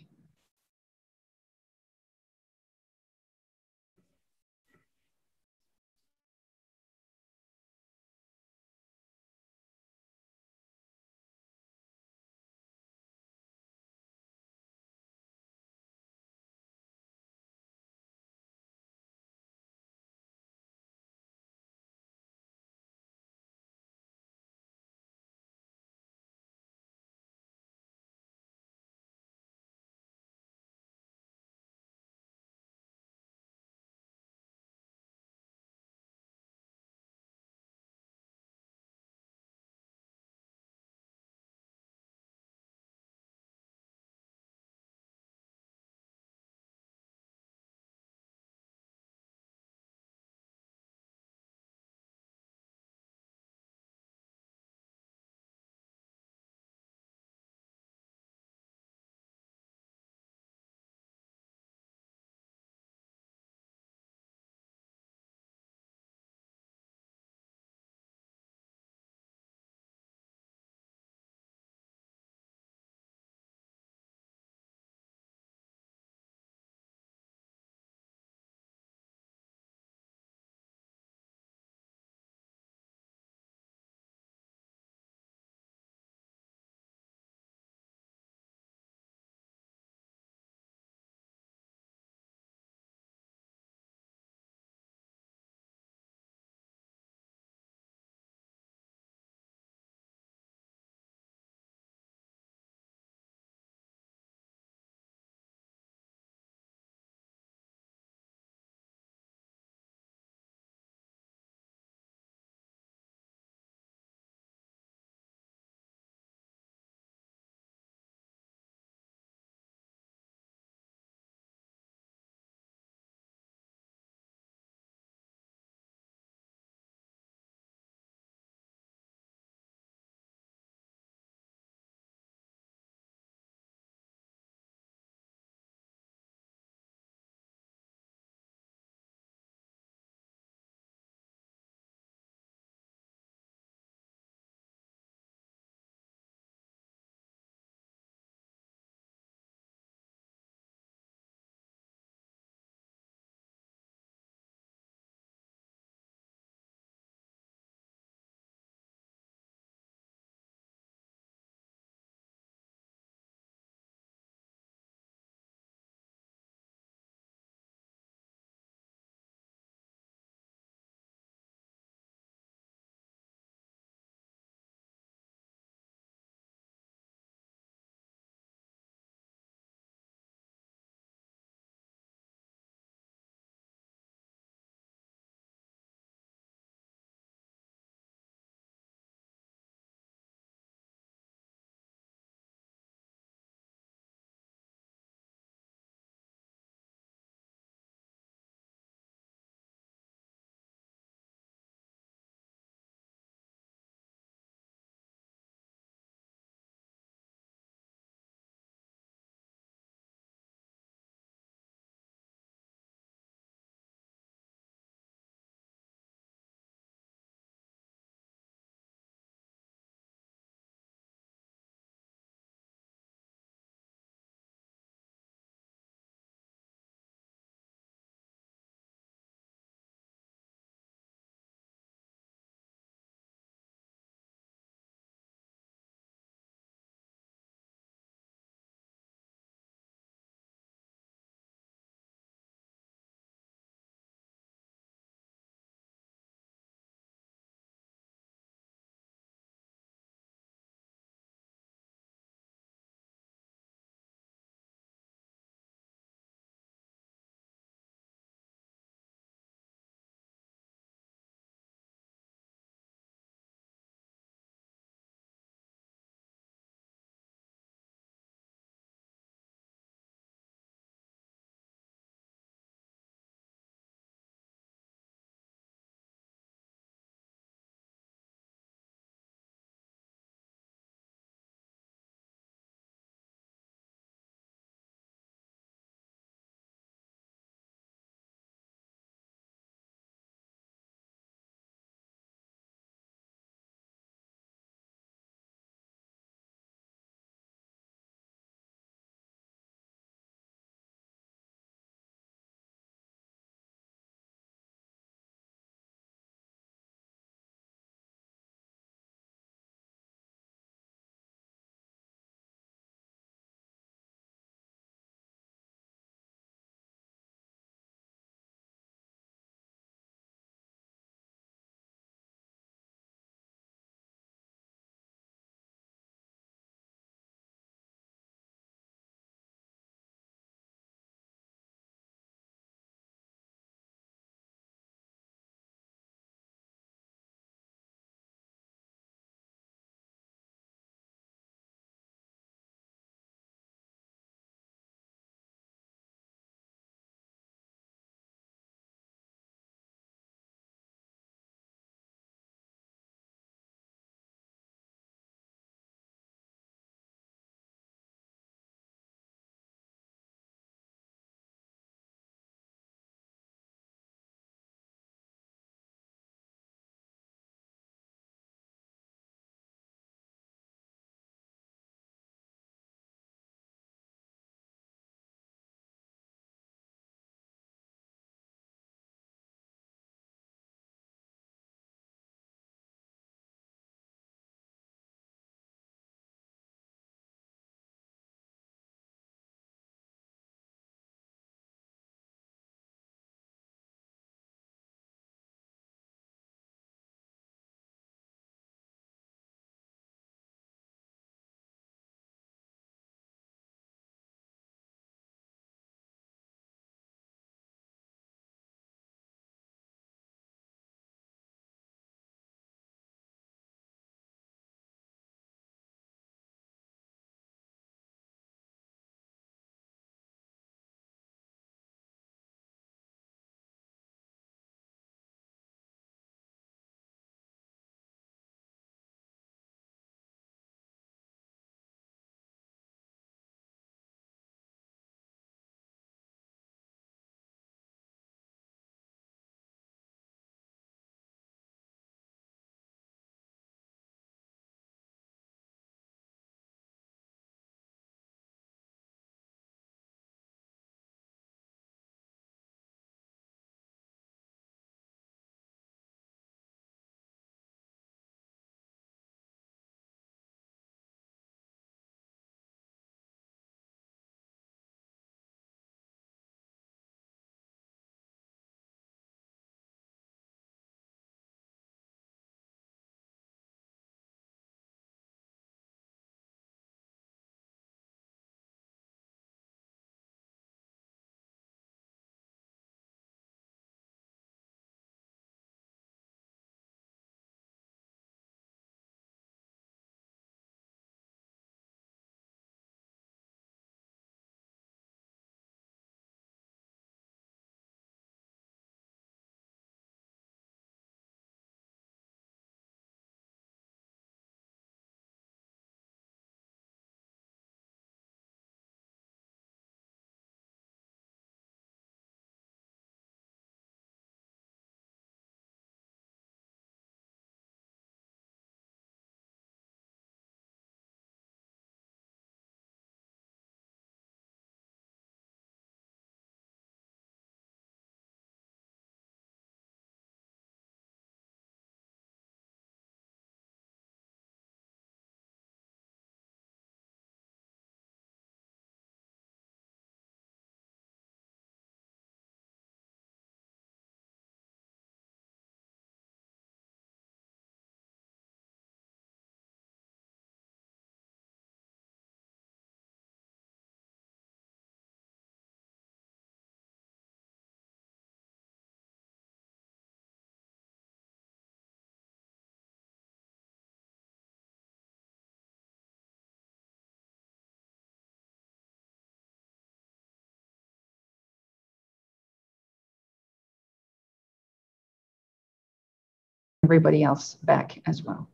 Everybody else back as well.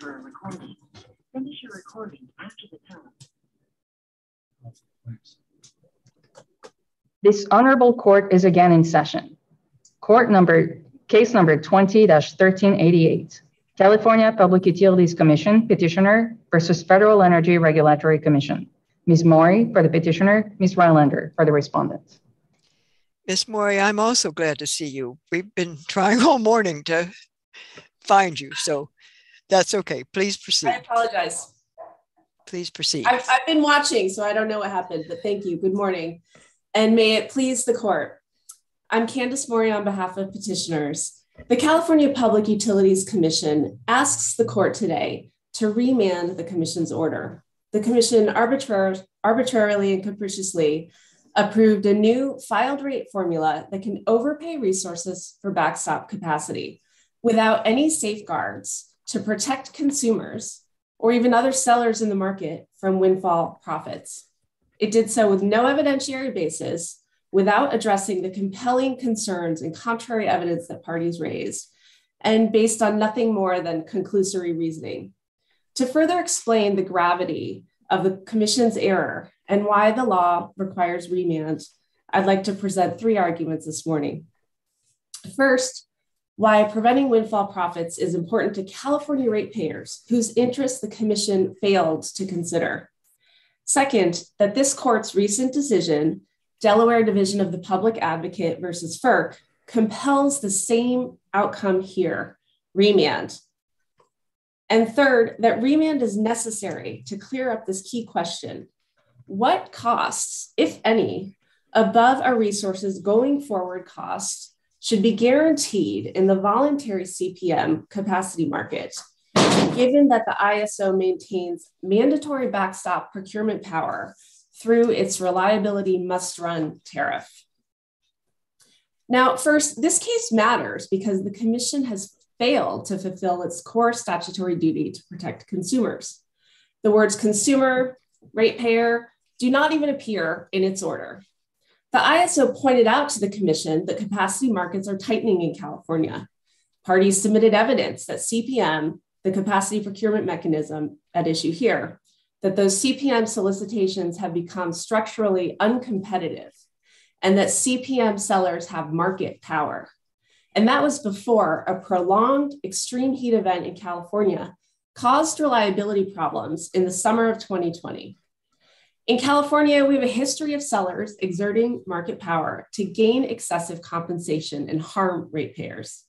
For a recording. Finish your recording after the tone. This honorable court is again in session. Court number, case number 20-1388, California Public Utilities Commission petitioner versus Federal Energy Regulatory Commission. Ms. Morey for the petitioner, Ms. Rylander for the respondent. Ms. Morey, I'm also glad to see you. We've been trying all morning to find you, so that's okay. Please proceed. I apologize. Please proceed. I've, I've been watching, so I don't know what happened, but thank you. Good morning. And may it please the court. I'm Candace Morey on behalf of petitioners. The California Public Utilities Commission asks the court today to remand the commission's order. The commission arbitrar- arbitrarily and capriciously approved a new filed rate formula that can overpay resources for backstop capacity without any safeguards to protect consumers or even other sellers in the market from windfall profits. It did so with no evidentiary basis, without addressing the compelling concerns and contrary evidence that parties raised, and based on nothing more than conclusory reasoning. To further explain the gravity of the Commission's error and why the law requires remand, I'd like to present three arguments this morning. First, why preventing windfall profits is important to California ratepayers whose interests the Commission failed to consider. Second, that this court's recent decision, Delaware Division of the Public Advocate versus FERC, compels the same outcome here remand. And third, that remand is necessary to clear up this key question What costs, if any, above our resources going forward costs should be guaranteed in the voluntary CPM capacity market, given that the ISO maintains mandatory backstop procurement power through its reliability must run tariff. Now, first, this case matters because the Commission has failed to fulfill its core statutory duty to protect consumers. The words consumer, ratepayer do not even appear in its order. The ISO pointed out to the Commission that capacity markets are tightening in California. Parties submitted evidence that CPM, the capacity procurement mechanism at issue here, that those CPM solicitations have become structurally uncompetitive and that CPM sellers have market power. And that was before a prolonged extreme heat event in California caused reliability problems in the summer of 2020. In California, we have a history of sellers exerting market power to gain excessive compensation and harm ratepayers.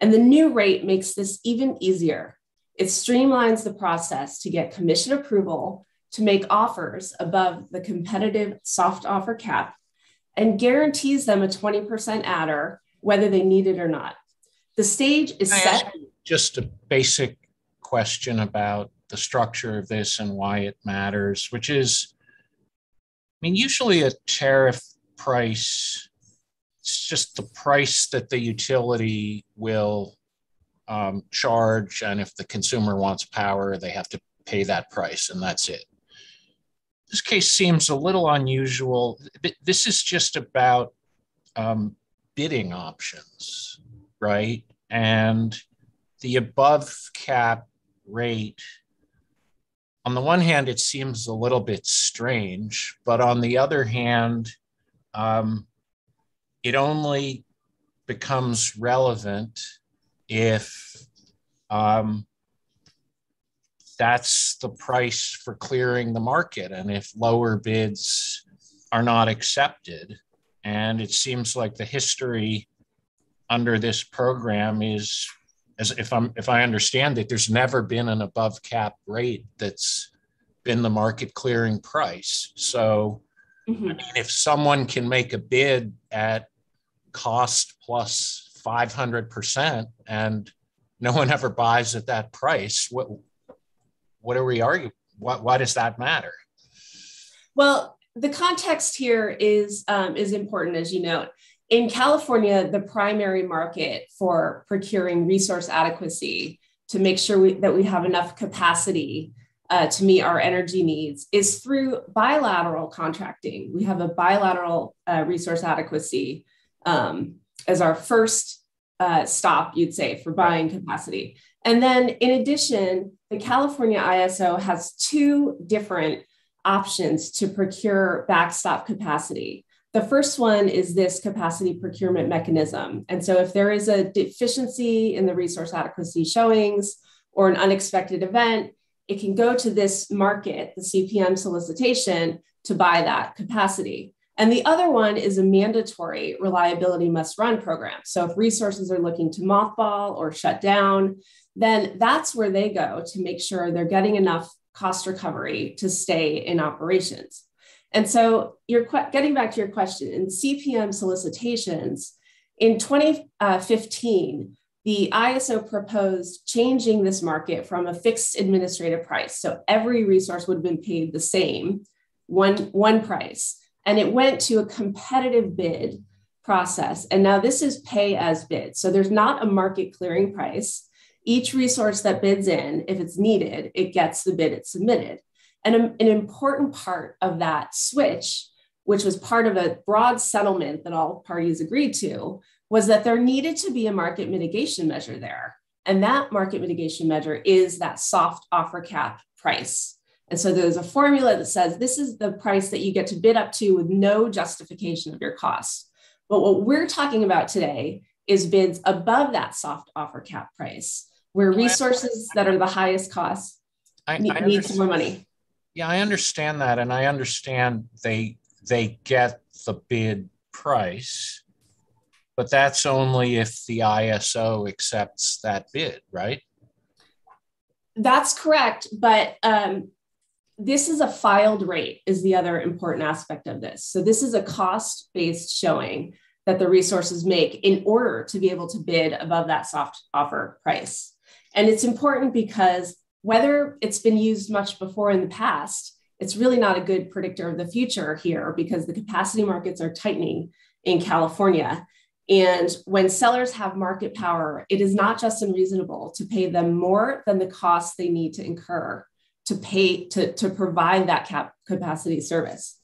And the new rate makes this even easier. It streamlines the process to get commission approval to make offers above the competitive soft offer cap and guarantees them a 20% adder, whether they need it or not. The stage is set. Just a basic question about the structure of this and why it matters, which is mean, usually a tariff price, it's just the price that the utility will um, charge. And if the consumer wants power, they have to pay that price, and that's it. This case seems a little unusual. This is just about um, bidding options, right? And the above cap rate on the one hand, it seems a little bit strange, but on the other hand, um, it only becomes relevant if um, that's the price for clearing the market and if lower bids are not accepted. And it seems like the history under this program is as if I'm if I understand it, there's never been an above cap rate that's been the market clearing price. So mm-hmm. I mean, if someone can make a bid at cost plus 500% and no one ever buys at that price, what what are we arguing? What why does that matter? Well, the context here is um, is important, as you note in California, the primary market for procuring resource adequacy to make sure we, that we have enough capacity uh, to meet our energy needs is through bilateral contracting. We have a bilateral uh, resource adequacy um, as our first uh, stop, you'd say, for buying capacity. And then in addition, the California ISO has two different options to procure backstop capacity. The first one is this capacity procurement mechanism. And so if there is a deficiency in the resource adequacy showings or an unexpected event, it can go to this market, the CPM solicitation, to buy that capacity. And the other one is a mandatory reliability must run program. So if resources are looking to mothball or shut down, then that's where they go to make sure they're getting enough cost recovery to stay in operations. And so you're getting back to your question in CPM solicitations in 2015, the ISO proposed changing this market from a fixed administrative price. So every resource would have been paid the same, one, one price. And it went to a competitive bid process. And now this is pay as bid. So there's not a market clearing price. Each resource that bids in, if it's needed, it gets the bid it submitted. And a, an important part of that switch, which was part of a broad settlement that all parties agreed to, was that there needed to be a market mitigation measure there. And that market mitigation measure is that soft offer cap price. And so there's a formula that says this is the price that you get to bid up to with no justification of your costs. But what we're talking about today is bids above that soft offer cap price, where resources that are the highest cost I, need, I need some more money. Yeah, I understand that, and I understand they they get the bid price, but that's only if the ISO accepts that bid, right? That's correct, but um, this is a filed rate is the other important aspect of this. So this is a cost based showing that the resources make in order to be able to bid above that soft offer price. And it's important because whether it's been used much before in the past, it's really not a good predictor of the future here because the capacity markets are tightening in California. And when sellers have market power, it is not just unreasonable to pay them more than the costs they need to incur to pay to, to provide that cap capacity service.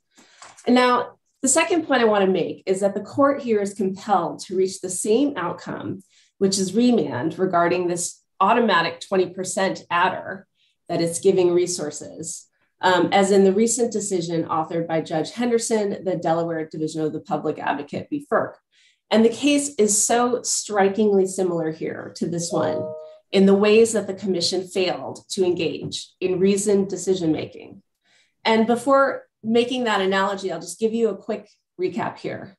And now the second point I want to make is that the court here is compelled to reach the same outcome, which is remand regarding this automatic 20% adder that it's giving resources, um, as in the recent decision authored by Judge Henderson, the Delaware Division of the Public Advocate v. FERC. And the case is so strikingly similar here to this one in the ways that the commission failed to engage in reasoned decision making. And before making that analogy, I'll just give you a quick recap here.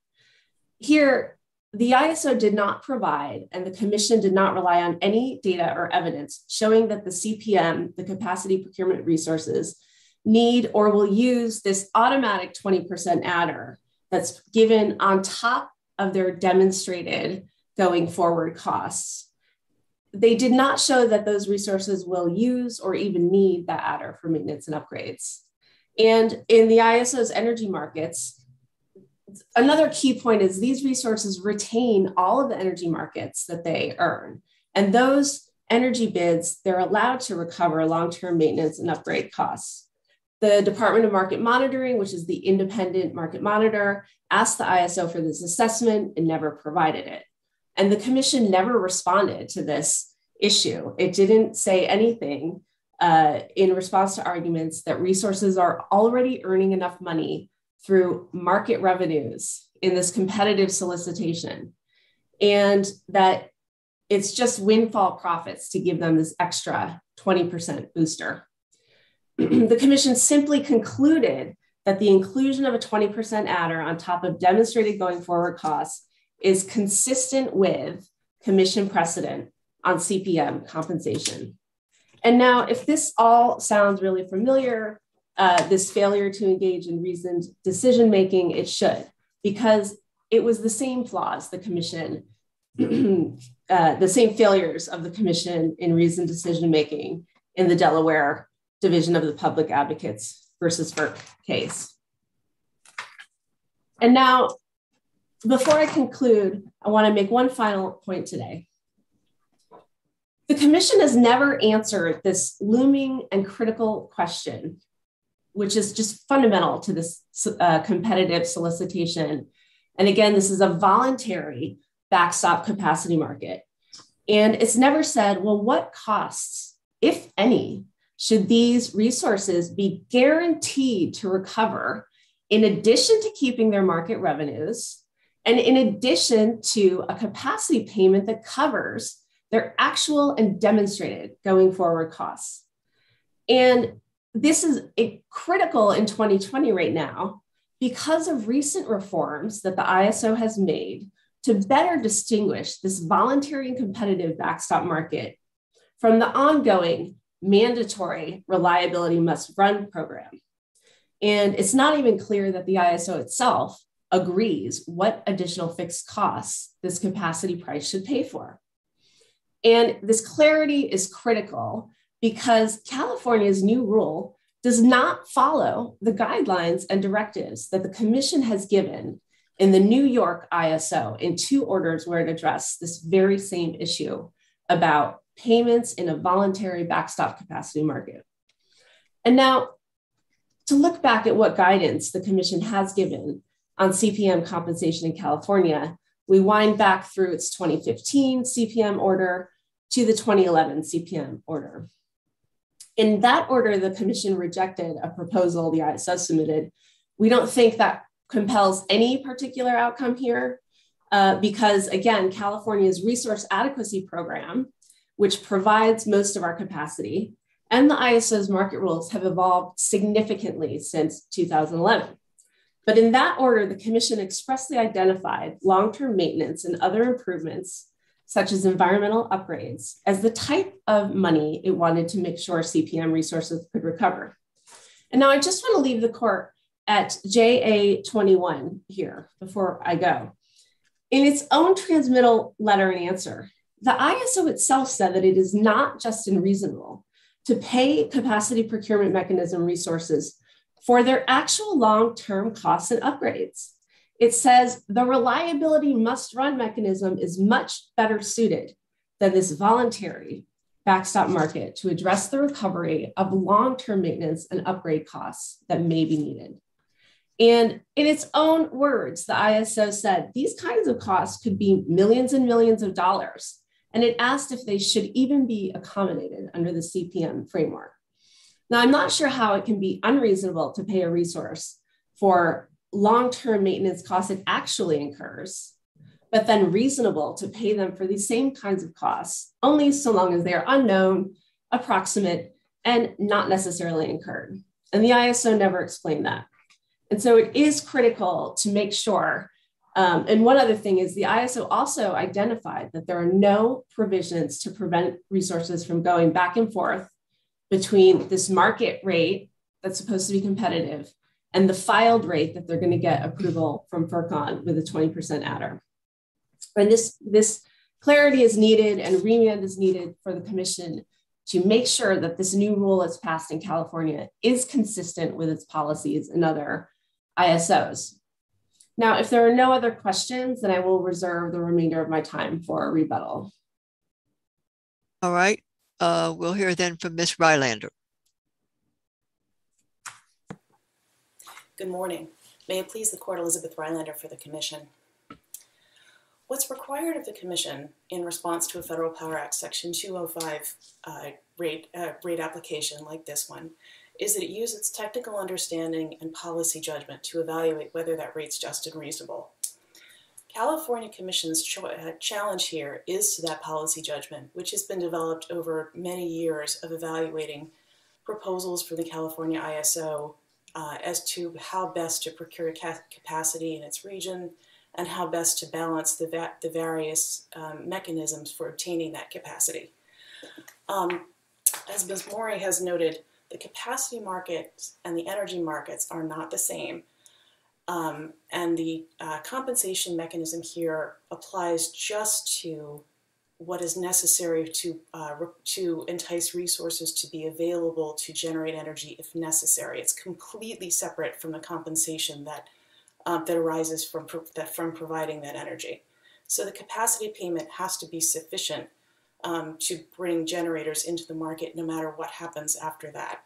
Here, the ISO did not provide, and the Commission did not rely on any data or evidence showing that the CPM, the capacity procurement resources, need or will use this automatic 20% adder that's given on top of their demonstrated going forward costs. They did not show that those resources will use or even need that adder for maintenance and upgrades. And in the ISO's energy markets, another key point is these resources retain all of the energy markets that they earn. And those energy bids, they're allowed to recover long-term maintenance and upgrade costs. The Department of Market Monitoring, which is the independent market monitor, asked the ISO for this assessment and never provided it. And the commission never responded to this issue. It didn't say anything uh, in response to arguments that resources are already earning enough money through market revenues in this competitive solicitation, and that it's just windfall profits to give them this extra 20% booster. the commission simply concluded that the inclusion of a 20% adder on top of demonstrated going forward costs is consistent with commission precedent on CPM compensation. And now, if this all sounds really familiar, uh, this failure to engage in reasoned decision making, it should, because it was the same flaws the commission, uh, the same failures of the commission in reasoned decision making in the Delaware Division of the Public Advocates versus FERC case. And now, before I conclude, I want to make one final point today. The Commission has never answered this looming and critical question which is just fundamental to this uh, competitive solicitation. And again, this is a voluntary backstop capacity market. And it's never said, well, what costs, if any, should these resources be guaranteed to recover in addition to keeping their market revenues and in addition to a capacity payment that covers their actual and demonstrated going forward costs. And this is critical in 2020 right now because of recent reforms that the ISO has made to better distinguish this voluntary and competitive backstop market from the ongoing mandatory reliability must run program. And it's not even clear that the ISO itself agrees what additional fixed costs this capacity price should pay for. And this clarity is critical because California's new rule does not follow the guidelines and directives that the Commission has given in the New York ISO in two orders where it addressed this very same issue about payments in a voluntary backstop capacity market. And now, to look back at what guidance the Commission has given on CPM compensation in California, we wind back through its 2015 CPM order to the 2011 CPM order. In that order, the Commission rejected a proposal the ISO submitted. We don't think that compels any particular outcome here uh, because, again, California's resource adequacy program which provides most of our capacity, and the ISO's market rules have evolved significantly since 2011. But in that order, the Commission expressly identified long term maintenance and other improvements, such as environmental upgrades, as the type of money it wanted to make sure CPM resources could recover. And now I just want to leave the court at JA21 here before I go. In its own transmittal letter and answer, the ISO itself said that it is not just unreasonable to pay capacity procurement mechanism resources for their actual long term costs and upgrades. It says the reliability must run mechanism is much better suited than this voluntary backstop market to address the recovery of long term maintenance and upgrade costs that may be needed. And in its own words, the ISO said these kinds of costs could be millions and millions of dollars and it asked if they should even be accommodated under the CPM framework. Now, I'm not sure how it can be unreasonable to pay a resource for long term maintenance costs it actually incurs, but then reasonable to pay them for these same kinds of costs, only so long as they are unknown, approximate, and not necessarily incurred. And the ISO never explained that. And so it is critical to make sure um, and one other thing is the ISO also identified that there are no provisions to prevent resources from going back and forth between this market rate that's supposed to be competitive and the filed rate that they're going to get approval from FERC with a 20% adder. And this, this clarity is needed and remand is needed for the commission to make sure that this new rule that's passed in California is consistent with its policies and other ISOs. Now, if there are no other questions, then I will reserve the remainder of my time for a rebuttal. All right. Uh, we'll hear then from Ms. Rylander. Good morning. May it please the court, Elizabeth Rylander for the commission. What's required of the commission in response to a Federal Power Act Section 205 uh, rate, uh, rate application like this one is that it use its technical understanding and policy judgment to evaluate whether that rate's just and reasonable. California Commission's ch uh, challenge here is to that policy judgment, which has been developed over many years of evaluating proposals for the California ISO uh, as to how best to procure ca capacity in its region and how best to balance the, va the various um, mechanisms for obtaining that capacity. Um, as Ms. Morey has noted, the capacity markets and the energy markets are not the same. Um, and the uh, compensation mechanism here applies just to what is necessary to, uh, to entice resources to be available to generate energy if necessary. It's completely separate from the compensation that, um, that arises from, that, from providing that energy. So the capacity payment has to be sufficient um, to bring generators into the market no matter what happens after that.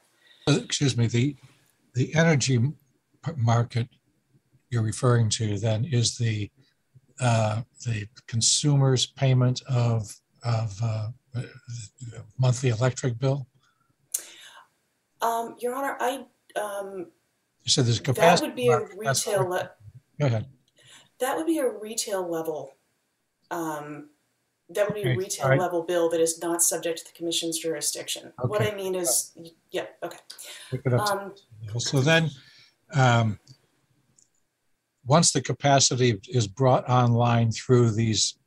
Uh, excuse me, the, the energy market you're referring to then is the uh, the consumer's payment of, of uh, monthly electric bill? Um, Your Honor, I, um, You said there's capacity. that would be a market, retail, le- Go ahead. that would be a retail level. Um, that would be a retail alright. level bill that is not subject to the commission's jurisdiction. What I mean is, yeah, okay. Pick it up Um. So then, um, once the capacity is brought online through these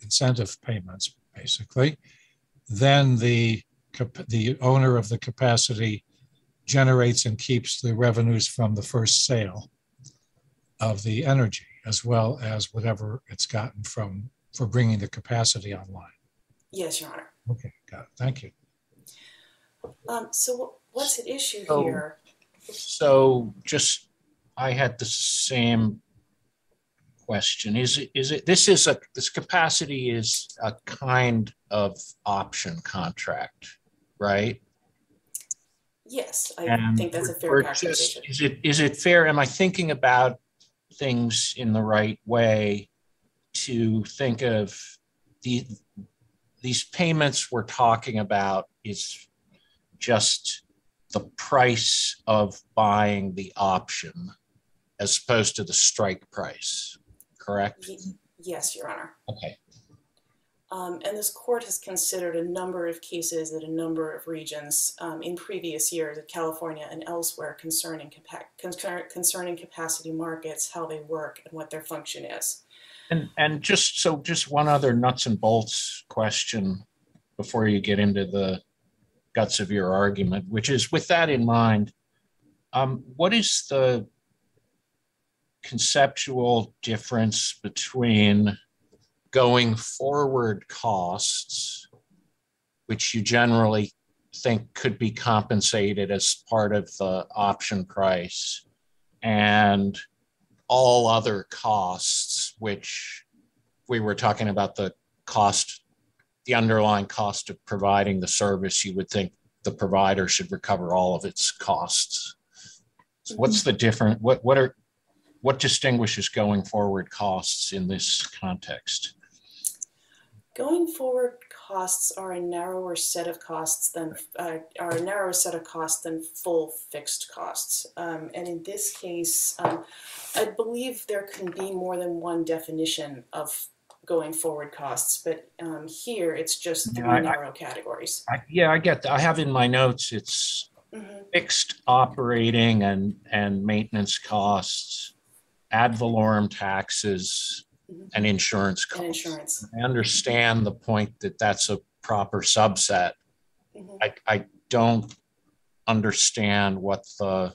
incentive payments, basically, then the, the owner of the capacity generates and keeps the revenues from the first sale of the energy, as well as whatever it's gotten from, for bringing the capacity online. yes, Your Honor. Okay, got it. Thank you. Um, so what's at issue So- here? So just, I had the same question. Is it, is it, this is a, this capacity is a kind of option contract, right? Yes, I And think that's a fair just- Is it, is it fair, am I thinking about things in the right way to think of the, these payments we're talking about is just the price of buying the option as opposed to the strike price, correct? Yes, Your Honor. Okay, Um, and this court has considered a number of cases in a number of regions um, in previous years, in California and elsewhere, concerning, concerning capacity markets, how they work, and what their function is. and, and just, so just one other nuts and bolts question before you get into the guts of your argument, which is with that in mind, um, what is the conceptual difference between going forward costs, which you generally think could be compensated as part of the option price, and all other costs, which we were talking about the cost, the underlying cost of providing the service, you would think the provider should recover all of its costs. So what's mm-hmm. the different, what, what are, what distinguishes going forward costs in this context? Going forward costs are a narrower set of costs than uh, are a narrower set of costs than full fixed costs. Um, and in this case, um, I believe there can be more than one definition of going forward costs, but um, here it's just three Yeah, I- I- narrow categories. I, yeah, I get that. I have in my notes, it's Mhm. fixed operating and, and maintenance costs, ad valorem taxes, and insurance And costs. insurance. I understand the point that that's a proper subset. Mhm. I, I don't understand what the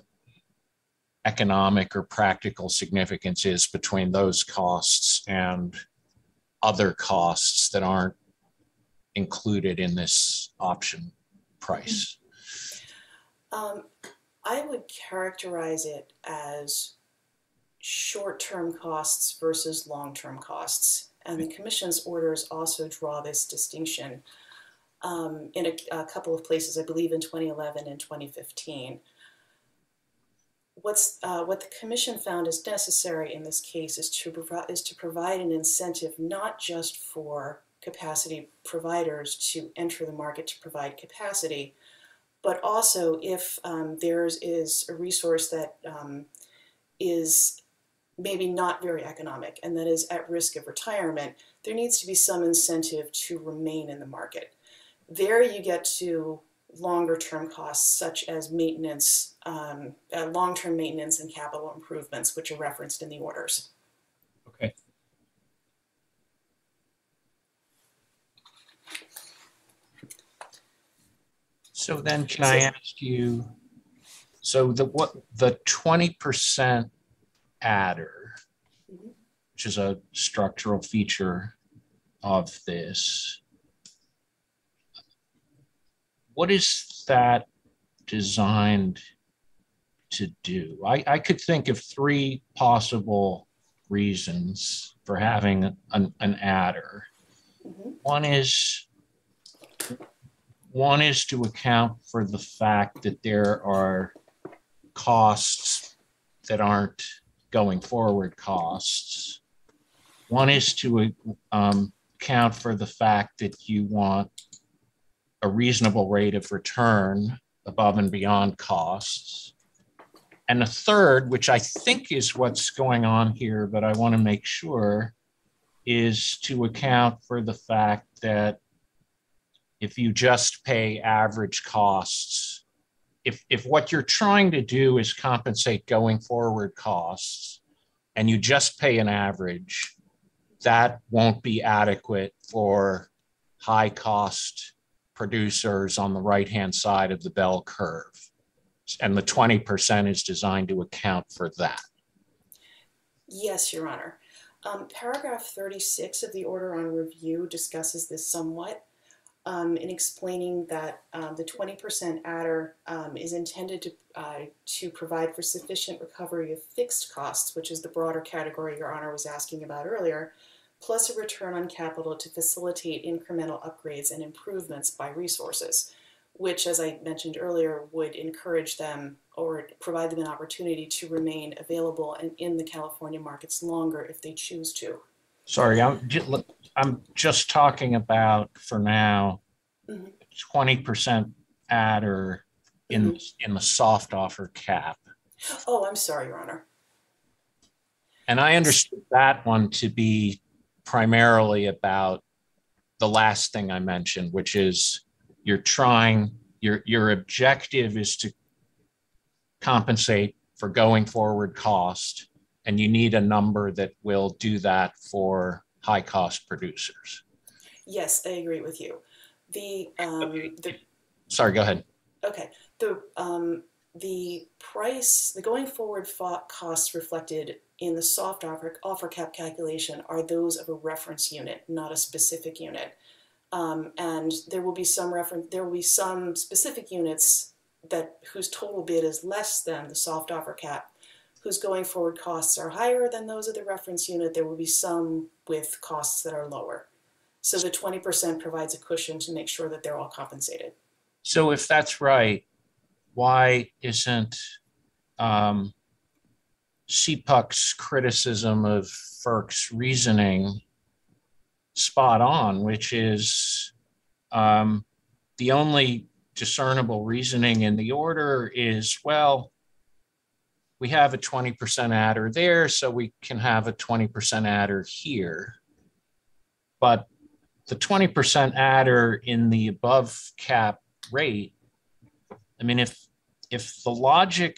economic or practical significance is between those costs and other costs that aren't included in this option price. Um, I would characterize it as short-term costs versus long-term costs. And the commission's orders also draw this distinction um, in a, a couple of places, I believe in 2011 and 2015. What's, uh, what the commission found is necessary in this case is to, provi- is to provide an incentive not just for capacity providers to enter the market to provide capacity, but also if um, theirs is a resource that um, is maybe not very economic and that is at risk of retirement, there needs to be some incentive to remain in the market. There you get to longer term costs such as maintenance, um, uh, long term maintenance and capital improvements, which are referenced in the orders. Okay. So then can I ask you, so the what the twenty percent adder, which is a structural feature of this. What is that designed to do? I, I could think of three possible reasons for having an, an adder. Mhm. One is one is to account for the fact that there are costs that aren't going forward costs, One is to um, account for the fact that you want a reasonable rate of return above and beyond costs. And a third, which I think is what's going on here, but I want to make sure, is to account for the fact that if you just pay average costs, if, if what you're trying to do is compensate going forward costs and you just pay an average, that won't be adequate for high cost producers on the right hand side of the bell curve. And the 20% is designed to account for that. Yes, Your Honor. Um, paragraph 36 of the order on review discusses this somewhat um, in explaining that um, the 20% adder um, is intended to, uh, to provide for sufficient recovery of fixed costs, which is the broader category Your Honor was asking about earlier, plus a return on capital to facilitate incremental upgrades and improvements by resources, which, as I mentioned earlier, would encourage them or provide them an opportunity to remain available and in the California markets longer if they choose to. Sorry, I'm just, I'm just talking about for now, mm-hmm. 20% adder in, mm-hmm. in the soft offer cap. Oh, I'm sorry, Your Honor. And I understood that one to be primarily about the last thing I mentioned, which is you're trying, your, your objective is to compensate for going forward cost, and you need a number that will do that for high cost producers. Yes, I agree with you. The, um, the sorry, go ahead. Okay. The um, the price, the going forward costs reflected in the soft offer, offer cap calculation are those of a reference unit, not a specific unit. Um, and there will be some reference, there will be some specific units that whose total bid is less than the soft offer cap, whose going forward costs are higher than those of the reference unit. There will be some with costs that are lower. So the 20% provides a cushion to make sure that they're all compensated. So if that's right, why isn't um, CPUC's criticism of FERC's reasoning spot on, which is um, the only discernible reasoning in the order is well, we have a 20% adder there, so we can have a 20% adder here. But the 20% adder in the above cap rate I mean, if if the logic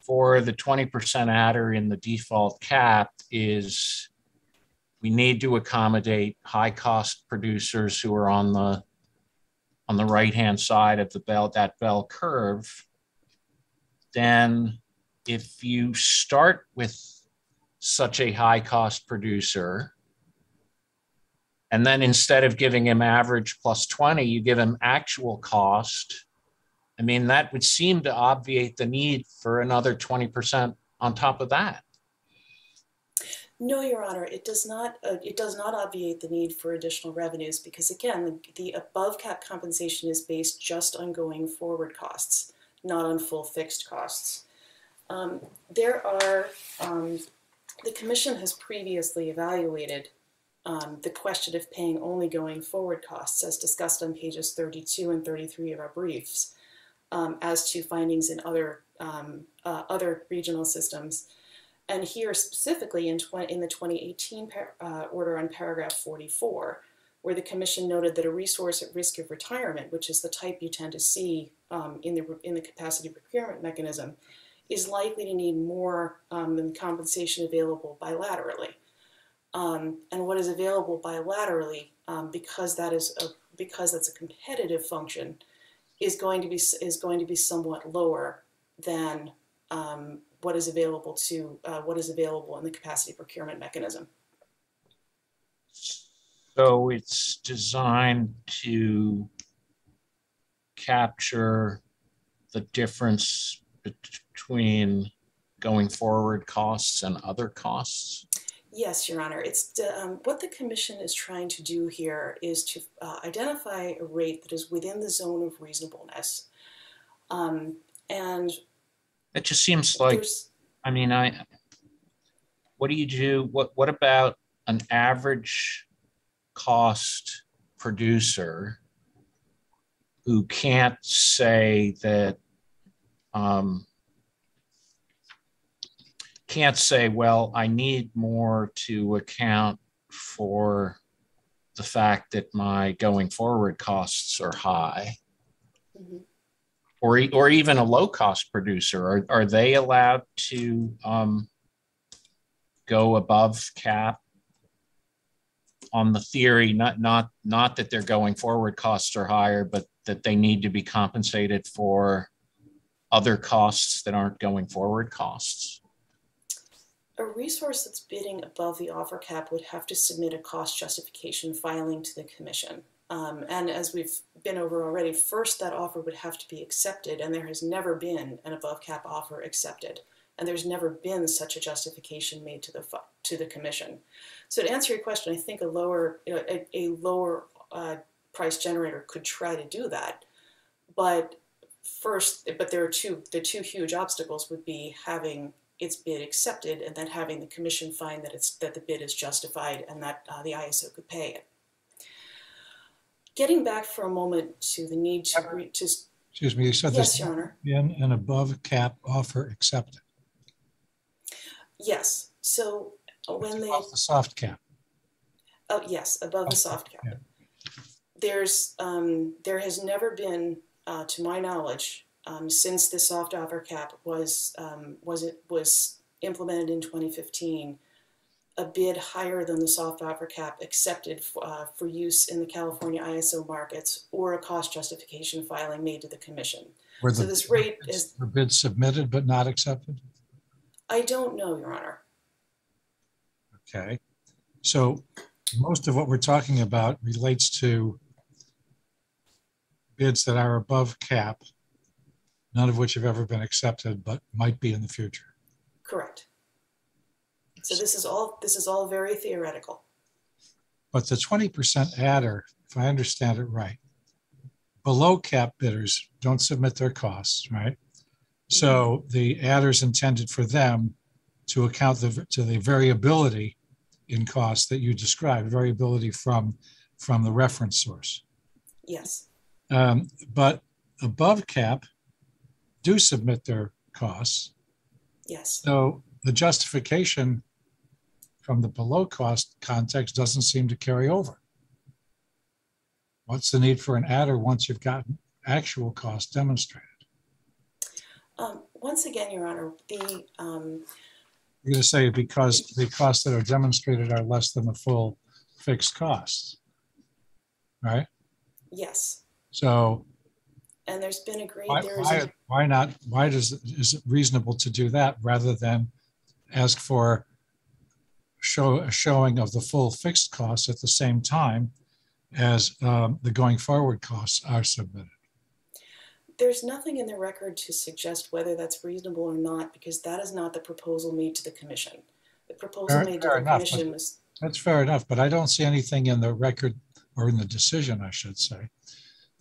for the 20% adder in the default cap is we need to accommodate high cost producers who are on the on the right hand side of the bell that bell curve then if you start with such a high cost producer and then instead of giving him average plus 20 you give him actual cost I mean, that would seem to obviate the need for another 20% on top of that. No, Your Honor, it does not. Uh, it does not obviate the need for additional revenues because, again, the, the, above cap compensation is based just on going forward costs, not on full fixed costs. Um, there are. Um, the Commission has previously evaluated um, the question of paying only going forward costs, as discussed on pages 32 and 33 of our briefs um, as to findings in other, um, uh, other regional systems. And here specifically in, in the 2018 uh, order on paragraph 44, where the commission noted that a resource at risk of retirement, which is the type you tend to see um, in, the, in the capacity procurement mechanism, is likely to need more um, than compensation available bilaterally. Um, and what is available bilaterally, um, because that is a, because that's a competitive function, is going to be is going to be somewhat lower than um, what is available to uh, what is available in the capacity procurement mechanism. So it's designed to capture the difference between going forward costs and other costs? Yes, Your Honor. It's um, what the Commission is trying to do here is to uh, identify a rate that is within the zone of reasonableness, um, and it just seems like. I mean, I. What do you do? What What about an average cost producer who can't say that um, can't say, well, I need more to account for the fact that my going forward costs are high. Mm-hmm. Or, or even a low cost producer, are, are they allowed to um, go above cap on the theory, not, not, not that their going forward costs are higher, but that they need to be compensated for other costs that aren't going forward costs? A resource that's bidding above the offer cap would have to submit a cost justification filing to the commission. Um, and as we've been over already, first that offer would have to be accepted, and there has never been an above cap offer accepted, and there's never been such a justification made to the to the commission. So to answer your question, I think a lower a, a lower uh, price generator could try to do that, but first, but there are two the two huge obstacles would be having its bid accepted and then having the commission find that it's that the bid is justified and that uh, the ISO could pay it. Getting back for a moment to the need to, re, to excuse me, you said yes, this Your Honor. in an above cap offer accepted. Yes. So when they the soft cap. Oh yes, above the soft cap. Yeah. There's um, there has never been, uh, to my knowledge, um, since the soft offer cap was um, was it was implemented in 2015, a bid higher than the soft offer cap accepted uh, for use in the California ISO markets or a cost justification filing made to the commission. Were so this rate is the bid submitted but not accepted. I don't know, Your Honor. Okay, so most of what we're talking about relates to bids that are above cap none of which have ever been accepted, but might be in the future. Correct. So this is all this is all very theoretical. But the 20% adder, if I understand it right, below cap bidders don't submit their costs, right? So mm-hmm. the adders intended for them to account the, to the variability in cost that you described, variability from, from the reference source. Yes. Um, but above cap, do submit their costs. Yes. So the justification from the below cost context doesn't seem to carry over. What's the need for an adder once you've gotten actual cost demonstrated? Um, once again, Your Honor, the um, you're going to say because the costs that are demonstrated are less than the full fixed costs, right? Yes. So and there's been agreed why, there is why, a, why not why does is it reasonable to do that rather than ask for show a showing of the full fixed costs at the same time as um, the going forward costs are submitted? There's nothing in the record to suggest whether that's reasonable or not because that is not the proposal made to the commission. The proposal fair, made fair to the enough, commission was that's fair enough but i don't see anything in the record or in the decision i should say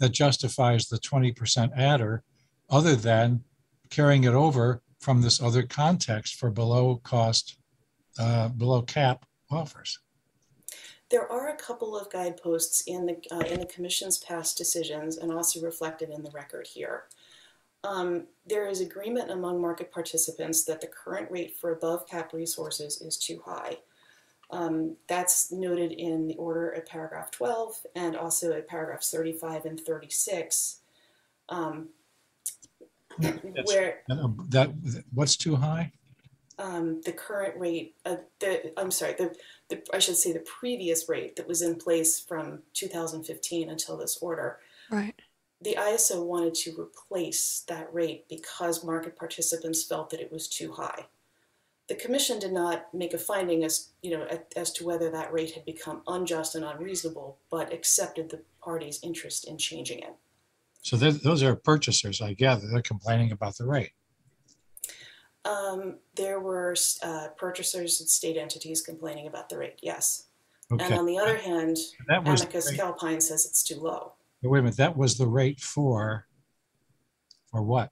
that justifies the 20% adder other than carrying it over from this other context for below cost, uh, below cap offers. There are a couple of guideposts in the, uh, in the Commission's past decisions and also reflected in the record here. Um, there is agreement among market participants that the current rate for above cap resources is too high. Um, that's noted in the order at paragraph 12 and also at paragraphs 35 and 36. Um, where uh, that what's too high? Um, the current rate, uh, the I'm sorry, the, the I should say the previous rate that was in place from 2015 until this order. Right. The ISO wanted to replace that rate because market participants felt that it was too high. The commission did not make a finding as, you know, as to whether that rate had become unjust and unreasonable, but accepted the party's interest in changing it. So those are purchasers, I gather. They're complaining about the rate. Um, there were uh, purchasers and state entities complaining about the rate, yes. Okay. And on the other hand, that was Amicus Calpine says it's too low. Wait a minute, that was the rate for, for what?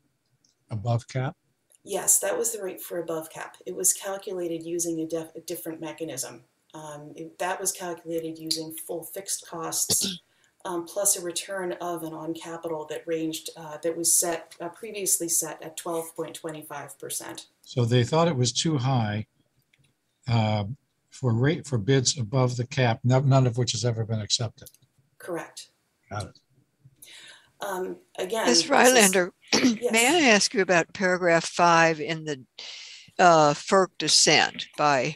Above cap? Yes, that was the rate for above cap. It was calculated using a, a different mechanism. Um, it, that was calculated using full fixed costs um, plus a return of and on capital that ranged uh, that was set uh, previously set at 12.25%. So they thought it was too high uh, for rate for bids above the cap, none of which has ever been accepted. Correct. Got it. Um, again, Ms. this is- Rylander, yes. may I ask you about paragraph five in the uh, FERC dissent by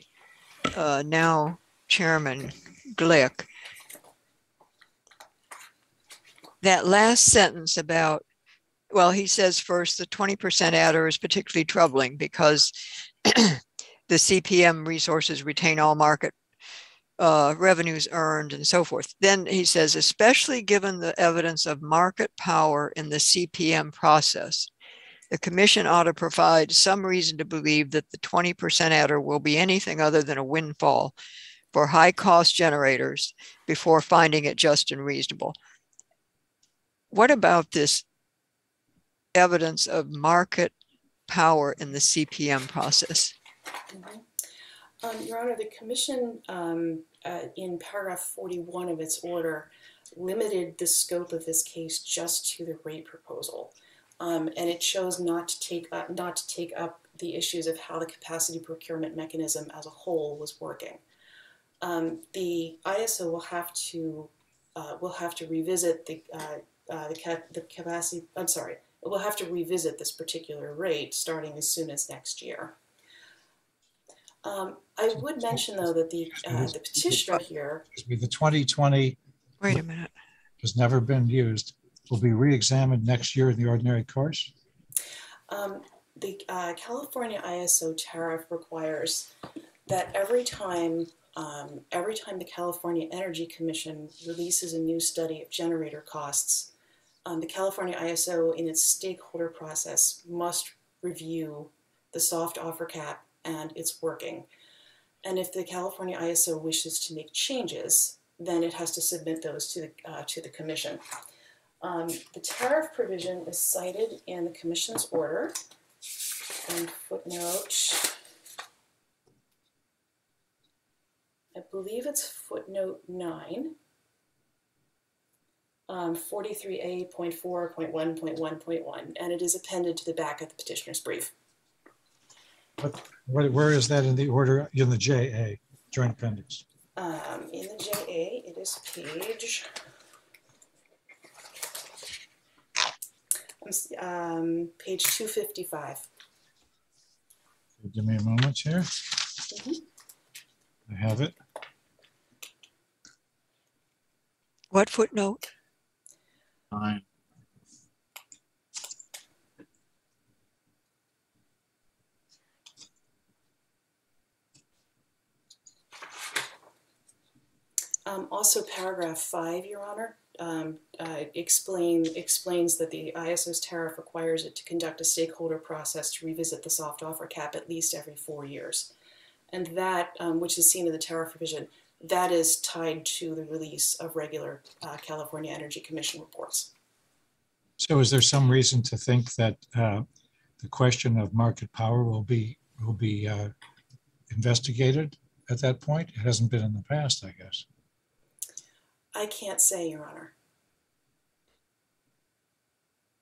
uh, now Chairman Glick? That last sentence about, well, he says first, the 20% adder is particularly troubling because the CPM resources retain all market uh, revenues earned and so forth. Then he says, especially given the evidence of market power in the CPM process, the commission ought to provide some reason to believe that the 20% adder will be anything other than a windfall for high cost generators before finding it just and reasonable. What about this evidence of market power in the CPM process? Mhm. Um, Your Honor, the commission, um, uh, in paragraph forty-one of its order, limited the scope of this case just to the rate proposal. Um, and it chose not to take up, not to take up the issues of how the capacity procurement mechanism as a whole was working. Um, the ISO will have to, uh, will have to revisit the, uh, uh, the the capacity, I'm sorry, it will have to revisit this particular rate starting as soon as next year. Um, I would mention though that the, uh, the petitioner here, Excuse me, The 2020 Wait a minute. has never been used, will be re-examined next year in the ordinary course? um, the, uh, California ISO tariff requires that every time, um, every time the California Energy Commission releases a new study of generator costs, um, the California ISO in its stakeholder process must review the soft offer cap and its working. And if the California ISO wishes to make changes, then it has to submit those to the, uh, to the commission. Um, the tariff provision is cited in the commission's order and footnote. I believe it's footnote nine. Um, forty-three A point four point one point one point one, and it is appended to the back of the petitioner's brief. Where, where is that in the order, in the JA, joint appendix? Um, in the JA, it is page. Um, page two fifty-five. Give me a moment here. I have it. What footnote? Fine. Um, also paragraph five, Your Honor, um, uh, explain, explains that the ISO's tariff requires it to conduct a stakeholder process to revisit the soft offer cap at least every four years. And that, um, which is seen in the tariff provision, that is tied to the release of regular uh, California Energy Commission reports. So is there some reason to think that uh, the question of market power will be, will be uh, investigated at that point? It hasn't been in the past, I guess. I can't say, Your Honor.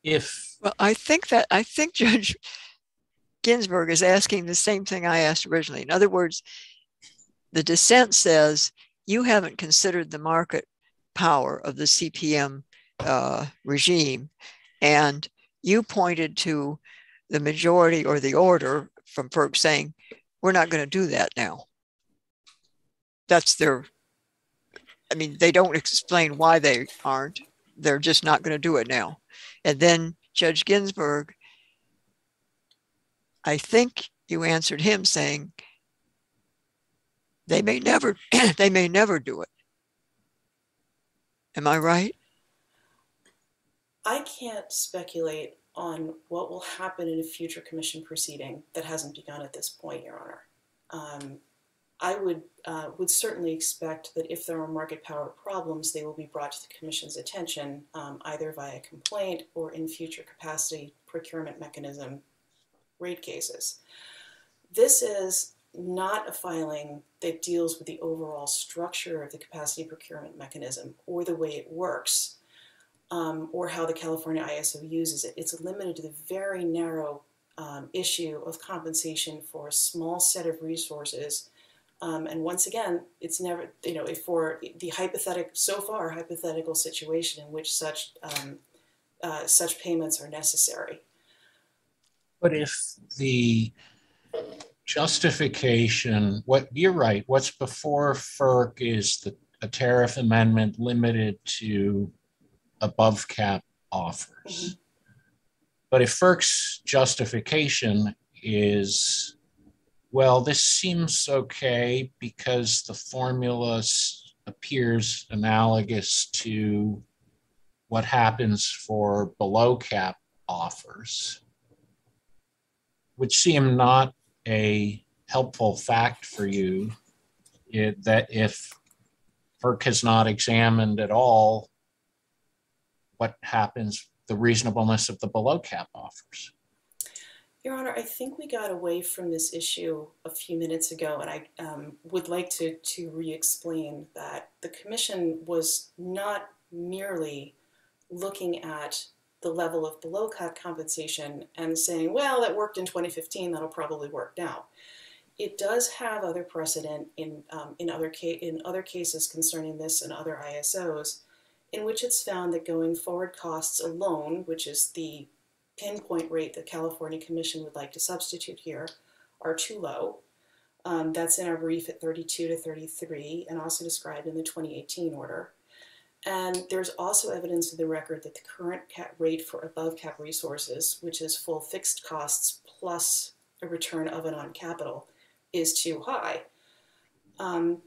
If, Well, I think that, I think Judge Ginsburg is asking the same thing I asked originally. In other words, the dissent says you haven't considered the market power of the CPM uh, regime. And you pointed to the majority or the order from FERC saying, we're not going to do that now. That's their, I mean, they don't explain why they aren't. They're just not going to do it now. And then Judge Ginsburg, I think you answered him saying they may never, they may never do it. Am I right? I can't speculate on what will happen in a future commission proceeding that hasn't begun at this point, Your Honor. Um, I would uh, would certainly expect that if there are market power problems, they will be brought to the commission's attention um, either via complaint or in future capacity procurement mechanism rate cases. This is not a filing that deals with the overall structure of the capacity procurement mechanism or the way it works um, or how the California ISO uses it. It's limited to the very narrow um, issue of compensation for a small set of resources. Um, and once again, it's never, you know, for the hypothetical, so far, hypothetical situation in which such, um, uh, such payments are necessary. But if the justification, what you're right, what's before FERC is the a tariff amendment limited to above cap offers. Mm -hmm. But if FERC's justification is, well, this seems okay because the formula appears analogous to what happens for below cap offers, which seem not a helpful fact for you it, that if FERC has not examined at all what happens, the reasonableness of the below cap offers. Your Honor, I think we got away from this issue a few minutes ago, and I um, would like to, to re-explain that the Commission was not merely looking at the level of below cap compensation and saying, well, that worked in 2015, that'll probably work now. It does have other precedent in, um, in, other in other cases concerning this and other ISOs in which it's found that going forward costs alone, which is the pinpoint rate that California Commission would like to substitute here, are too low. Um, that's in our brief at 32 to 33 and also described in the 2018 order. And there's also evidence in the record that the current cap rate for above cap resources, which is full fixed costs plus a return of it on capital, is too high. Um,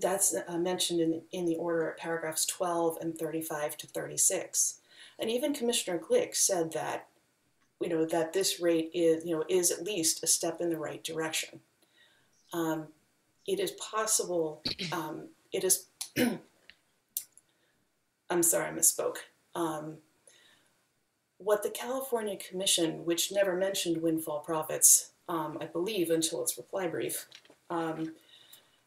that's uh, mentioned in, in the order at paragraphs 12 and 35 to 36. And even Commissioner Glick said that, you know, that this rate is, you know, is at least a step in the right direction. Um, it is possible, um, it is I'm sorry, I misspoke. Um, what the California Commission, which never mentioned windfall profits, um, I believe until its reply brief, um,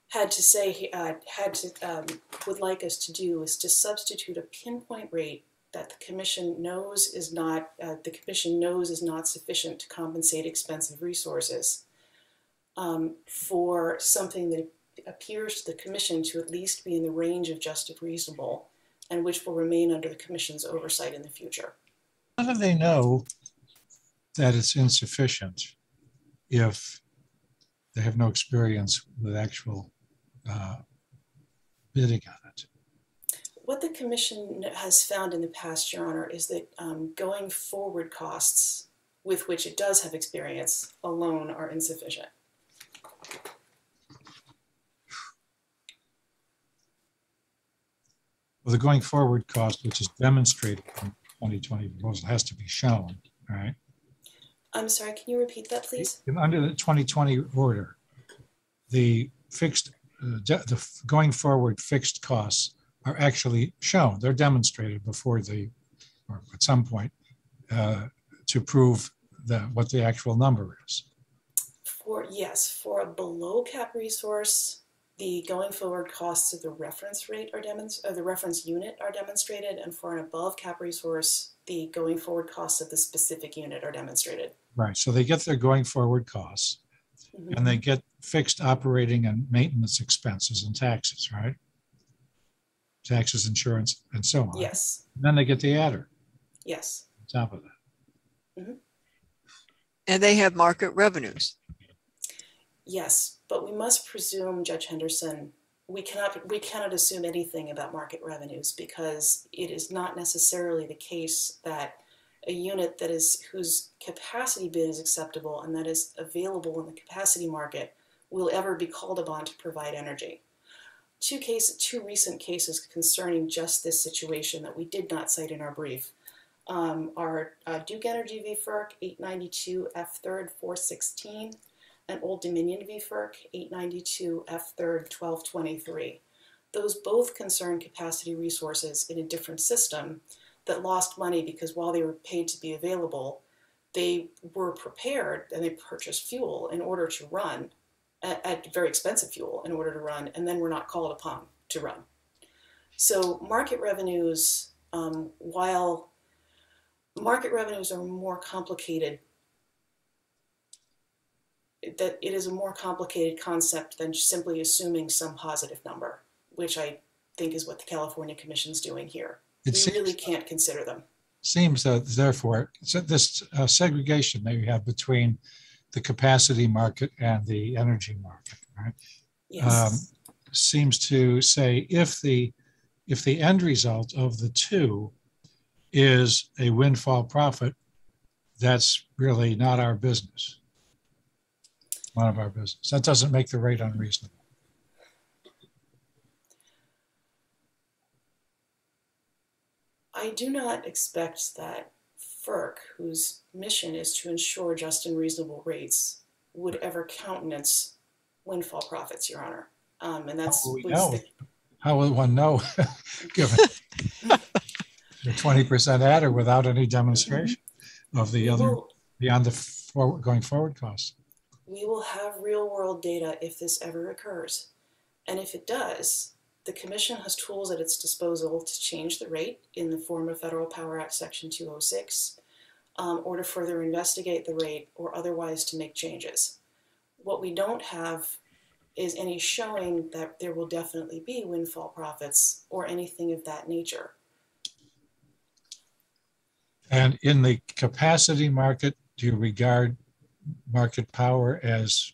had to say, uh, had to, um, would like us to do is to substitute a pinpoint rate that the Commission knows is not, uh, the Commission knows is not sufficient to compensate expensive resources um, for something that appears to the Commission to at least be in the range of just and reasonable and which will remain under the Commission's oversight in the future. How do they know that it's insufficient if they have no experience with actual uh, bidding on? What the Commission has found in the past, Your Honor, is that um, going forward costs with which it does have experience alone are insufficient. Well, the going forward cost, which is demonstrated in 2020 proposal, has to be shown, right? I'm sorry, can you repeat that, please? Under the 2020 order, the fixed, uh, the going forward fixed costs are actually shown. They're demonstrated before the, or at some point, uh, to prove that what the actual number is. For yes, for a below cap resource, the going forward costs of the reference rate are demonstrated, the reference unit are demonstrated, and for an above cap resource, the going forward costs of the specific unit are demonstrated. Right. So they get their going forward costs, mm -hmm. and they get fixed operating and maintenance expenses and taxes, right? Taxes, insurance, and so on. Yes. And then they get the adder. Yes. On top of that. Mm -hmm. And they have market revenues. Yes, but we must presume, Judge Henderson, we cannot we cannot assume anything about market revenues because it is not necessarily the case that a unit that is whose capacity bid is acceptable and that is available in the capacity market will ever be called upon to provide energy. Two cases, two recent cases concerning just this situation that we did not cite in our brief um, are uh, Duke Energy v. FERC 892 F 3rd 416 and Old Dominion v. FERC 892 F 3rd 1223. Those both concern capacity resources in a different system that lost money because while they were paid to be available, they were prepared and they purchased fuel in order to run at, at very expensive fuel in order to run, and then we're not called upon to run. So market revenues, um, while market revenues are more complicated, that it is a more complicated concept than simply assuming some positive number, which I think is what the California Commission is doing here. It we really can't consider them. Seems that therefore, so this uh, segregation that you have between the capacity market and the energy market, right? Yes. um, seems to say if the if the end result of the two is a windfall profit, that's really not our business. None of our business. That doesn't make the rate unreasonable. I do not expect that FERC, whose mission is to ensure just and reasonable rates, would ever countenance windfall profits, Your Honor. Um, and that's How will we know? How will one know, given the twenty percent adder without any demonstration of the we other will- beyond the forward, going forward costs? we will have real world data if this ever occurs. And if it does, the Commission has tools at its disposal to change the rate in the form of Federal Power Act Section 206, um, or to further investigate the rate, or otherwise to make changes. What we don't have is any showing that there will definitely be windfall profits or anything of that nature. And in the capacity market, do you regard market power as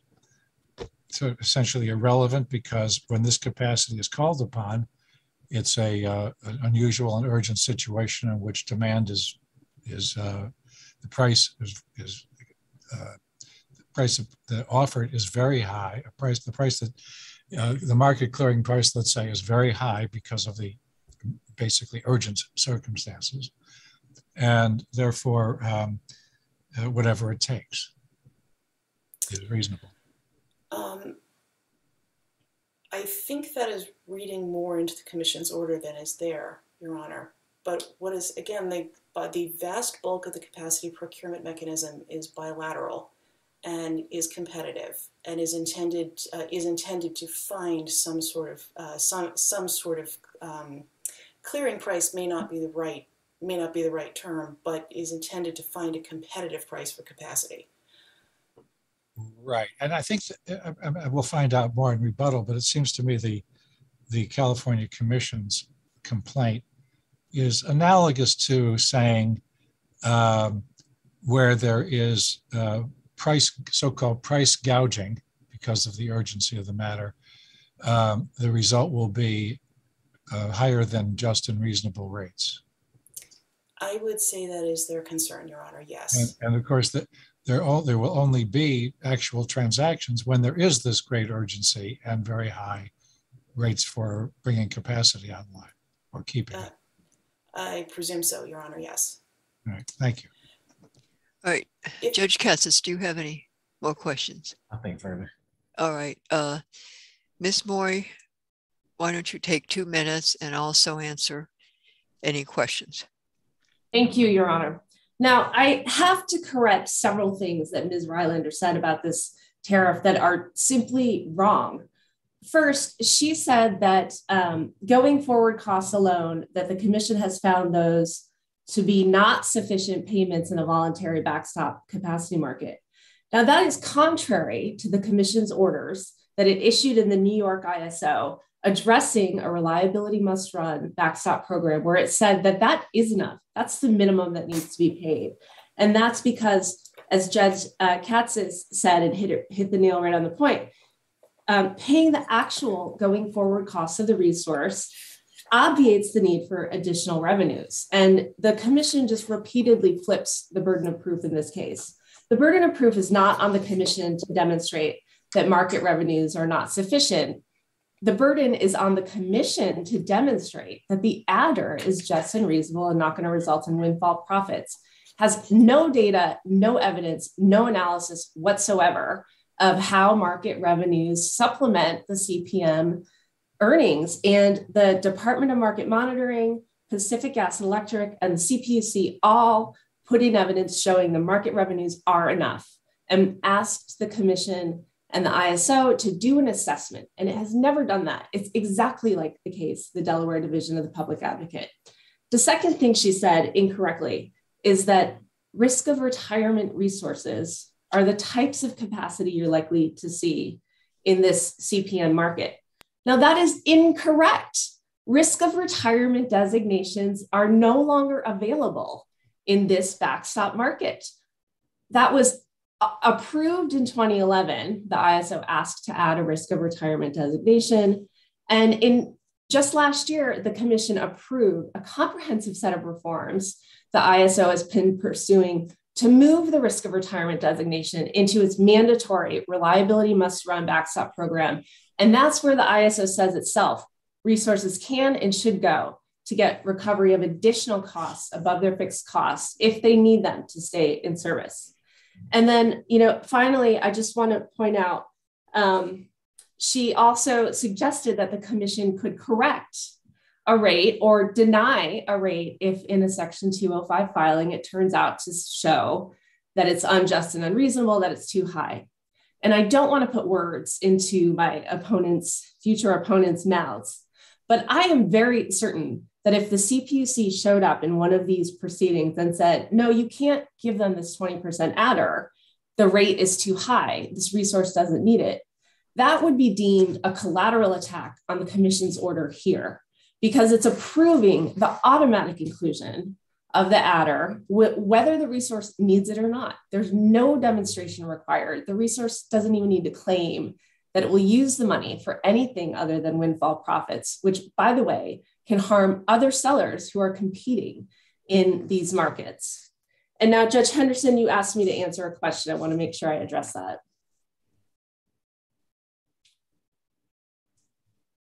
essentially irrelevant because when this capacity is called upon, it's a uh, an unusual and urgent situation in which demand is is uh, the price is is uh, the price of the offered is very high. A price the price that uh, the market clearing price, let's say, is very high because of the basically urgent circumstances, and therefore um, uh, whatever it takes is reasonable. Um, I think that is reading more into the Commission's order than is there, Your Honor. But what is, again, the, the vast bulk of the capacity procurement mechanism is bilateral and is competitive and is intended uh, is intended to find some sort of uh, some some sort of um, clearing price may not be the right may not be the right term, but is intended to find a competitive price for capacity. Right, and I think that, uh, uh, uh, we'll find out more in rebuttal, but it seems to me the the California Commission's complaint is analogous to saying um, where there is uh, price, so-called price gouging because of the urgency of the matter, um, the result will be uh, higher than just and reasonable rates. I would say that is their concern, Your Honor. Yes. And, and of course, that there, all, there will only be actual transactions when there is this great urgency and very high rates for bringing capacity online or keeping it. I presume so, Your Honor. Yes. All right, thank you. All right, Judge Katsas, do you have any more questions? Nothing further. All right, uh, Ms. Morey, why don't you take two minutes and also answer any questions? Thank you, Your Honor. Now, I have to correct several things that Ms. Rylander said about this tariff that are simply wrong. First, she said that um, going forward costs alone, that the commission has found those to be not sufficient payments in a voluntary backstop capacity market. Now, that is contrary to the commission's orders that it issued in the New York ISO addressing a reliability must run backstop program where it said that that is enough. That's the minimum that needs to be paid. And that's because, as Judge uh, said and hit, it, hit the nail right on the point, um, paying the actual going forward costs of the resource obviates the need for additional revenues. And the commission just repeatedly flips the burden of proof in this case. The burden of proof is not on the commission to demonstrate that market revenues are not sufficient. The burden is on the commission to demonstrate that the adder is just and reasonable and not going to result in windfall profits. Has no data, no evidence, no analysis whatsoever of how market revenues supplement the CPM earnings. And the Department of Market Monitoring, Pacific Gas and Electric, and the CPUC all put in evidence showing the market revenues are enough and asked the commission and the ISO to do an assessment. And it has never done that. It's exactly like the case, the Delaware Division of the Public Advocate. The second thing she said incorrectly is that risk of retirement resources are the types of capacity you're likely to see in this CPM market. Now, that is incorrect. Risk of retirement designations are no longer available in this backstop market. That was approved in 2011. The ISO asked to add a risk of retirement designation. And in just last year, the Commission approved a comprehensive set of reforms the ISO has been pursuing to move the risk of retirement designation into its mandatory reliability must run backstop program. And that's where the ISO says itself resources can and should go to get recovery of additional costs above their fixed costs if they need them to stay in service. And then, you know, finally, I just want to point out um, she also suggested that the commission could correct a rate or deny a rate if in a section 205 filing it turns out to show that it's unjust and unreasonable, that it's too high. And I don't want to put words into my opponent's future opponent's mouths, but I am very certain that if the CPUC showed up in one of these proceedings and said, no, you can't give them this 20% adder, the rate is too high, this resource doesn't need it, that would be deemed a collateral attack on the commission's order here because it's approving the automatic inclusion of the adder, whether the resource needs it or not. There's no demonstration required. The resource doesn't even need to claim that it will use the money for anything other than windfall profits, which, by the way, can harm other sellers who are competing in these markets. And now, Judge Henderson, you asked me to answer a question. I want to make sure I address that.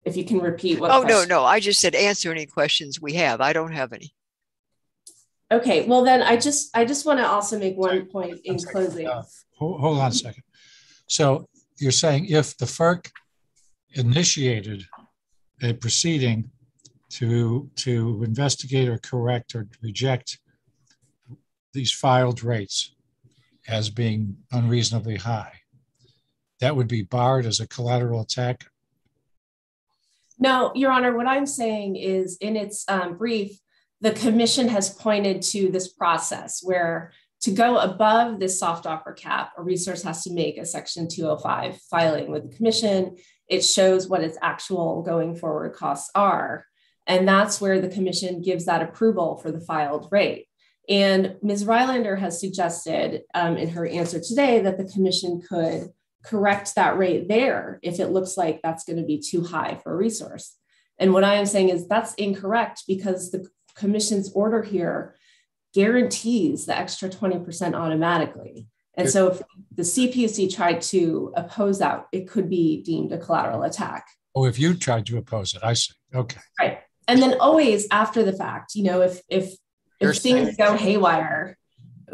if you can repeat what. Oh, question. no, no. I just said answer any questions we have. I don't have any. Okay, well then I just I just want to also make one Sorry, point in closing. Uh, hold, hold on a second. So you're saying if the FERC initiated a proceeding to to investigate or correct or reject these filed rates as being unreasonably high, that would be barred as a collateral attack no, Your Honor, what I'm saying is in its um, brief, the commission has pointed to this process where to go above this soft offer cap, a resource has to make a Section 205 filing with the commission. It shows what its actual going forward costs are. And that's where the commission gives that approval for the filed rate. And Ms. Rylander has suggested um, in her answer today that the commission could correct that rate there if it looks like that's going to be too high for a resource. And what I am saying is that's incorrect because the commission's order here guarantees the extra 20% automatically. And so if the CPUC tried to oppose that, it could be deemed a collateral attack. Oh, if you tried to oppose it, I see. Okay. Right. And then always after the fact, you know, if if if things go haywire,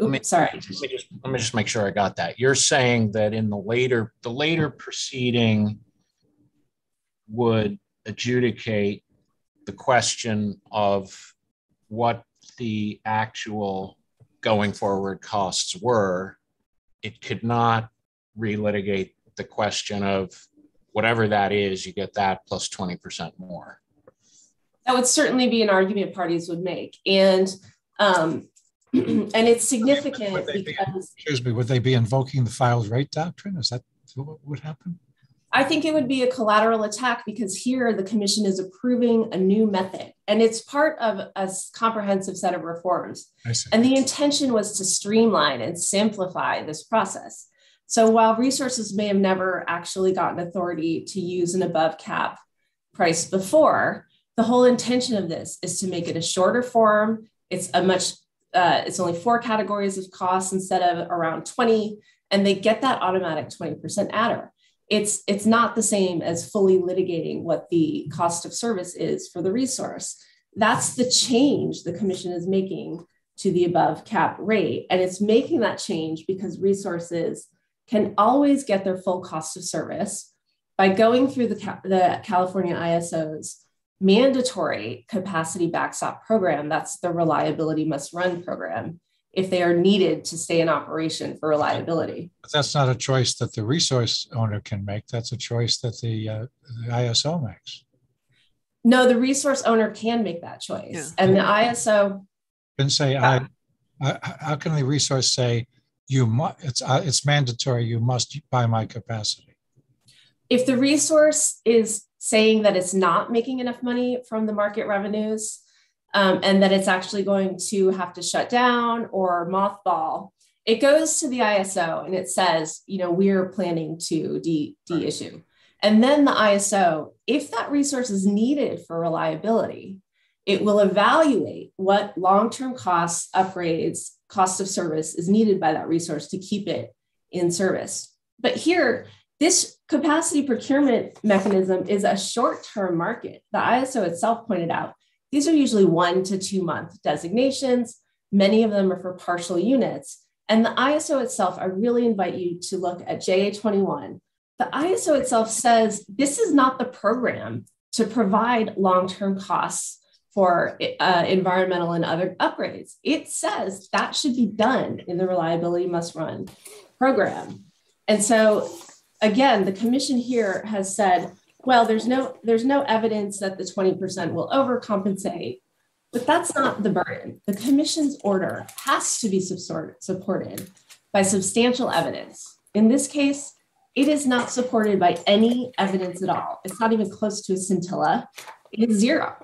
Oops, me, sorry. Let me just let me just make sure I got that. You're saying that in the later the later proceeding would adjudicate the question of what the actual going forward costs were. It could not relitigate the question of whatever that is, you get that plus 20% more. That would certainly be an argument parties would make. And um, and it's significant be, because. Excuse me, would they be invoking the filed rate doctrine? Is that what would happen? I think it would be a collateral attack because here the commission is approving a new method and it's part of a comprehensive set of reforms. And the intention was to streamline and simplify this process. So while resources may have never actually gotten authority to use an above cap price before, the whole intention of this is to make it a shorter form. It's a much uh, it's only four categories of costs instead of around 20, and they get that automatic 20% adder. It's, it's not the same as fully litigating what the cost of service is for the resource. That's the change the commission is making to the above cap rate. And it's making that change because resources can always get their full cost of service by going through the, the California ISO's mandatory capacity backstop program. That's the reliability must run program. if they are needed to stay in operation for reliability. But that's not a choice that the resource owner can make. That's a choice that the, uh, the ISO makes. No, the resource owner can make that choice. Yeah. And the ISO can say, I, I, how can the resource say, you must, it's, uh, it's mandatory, you must buy my capacity? If the resource is saying that it's not making enough money from the market revenues, um, and that it's actually going to have to shut down or mothball, it goes to the ISO and it says, you know, we're planning to de- deissue. And then the ISO, if that resource is needed for reliability, it will evaluate what long term costs, upgrades, cost of service is needed by that resource to keep it in service. But here, this capacity procurement mechanism is a short term market. The ISO itself pointed out these are usually one to two month designations. Many of them are for partial units. And the ISO itself, I really invite you to look at JA21. The ISO itself says this is not the program to provide long term costs for uh, environmental and other upgrades. It says that should be done in the reliability must run program. And so, again, the commission here has said well, there's no there's no evidence that the 20% will overcompensate, but that's not the burden. The commission's order has to be supported by substantial evidence. In this case, it is not supported by any evidence at all. It's not even close to a scintilla. It is zero.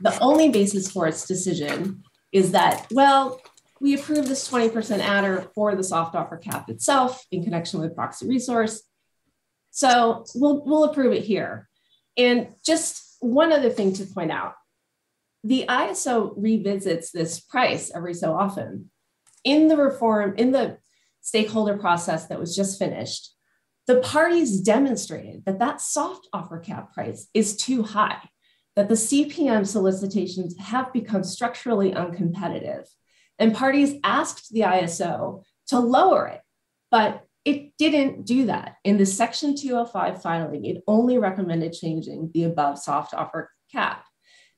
The only basis for its decision is that, well, we approve this 20% adder for the soft offer cap itself in connection with proxy resource. So we'll, we'll approve it here. And just one other thing to point out the ISO revisits this price every so often. In the reform, in the stakeholder process that was just finished, the parties demonstrated that that soft offer cap price is too high, that the CPM solicitations have become structurally uncompetitive. And parties asked the ISO to lower it, but it didn't do that. In the Section 205 filing, it only recommended changing the above soft offer cap.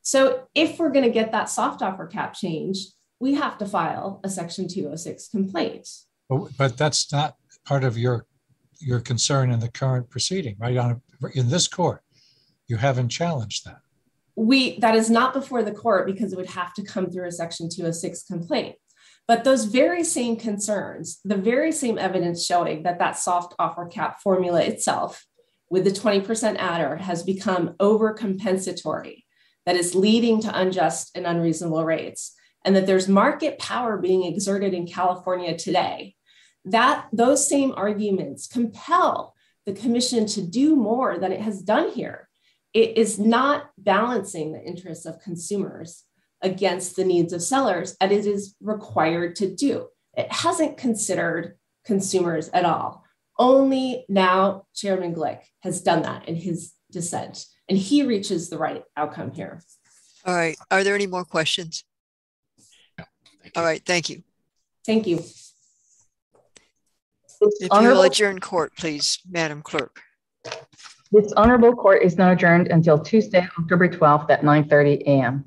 So if we're going to get that soft offer cap changed, we have to file a Section 206 complaint. But, but that's not part of your your concern in the current proceeding, right? On in this court, you haven't challenged that. We that is not before the court because it would have to come through a Section 206 complaint. But those very same concerns, the very same evidence showing that that soft offer cap formula itself with the 20% adder has become overcompensatory, that is leading to unjust and unreasonable rates, and that there's market power being exerted in California today, that those same arguments compel the commission to do more than it has done here. It is not balancing the interests of consumers against the needs of sellers and it is required to do. It hasn't considered consumers at all. Only now Chairman Glick has done that in his dissent, and he reaches the right outcome here. All right. Are there any more questions? All right. Thank you. Thank you. If you will adjourn court, please, Madam Clerk. This honorable court is now adjourned until Tuesday, October 12th at 9.30 a.m.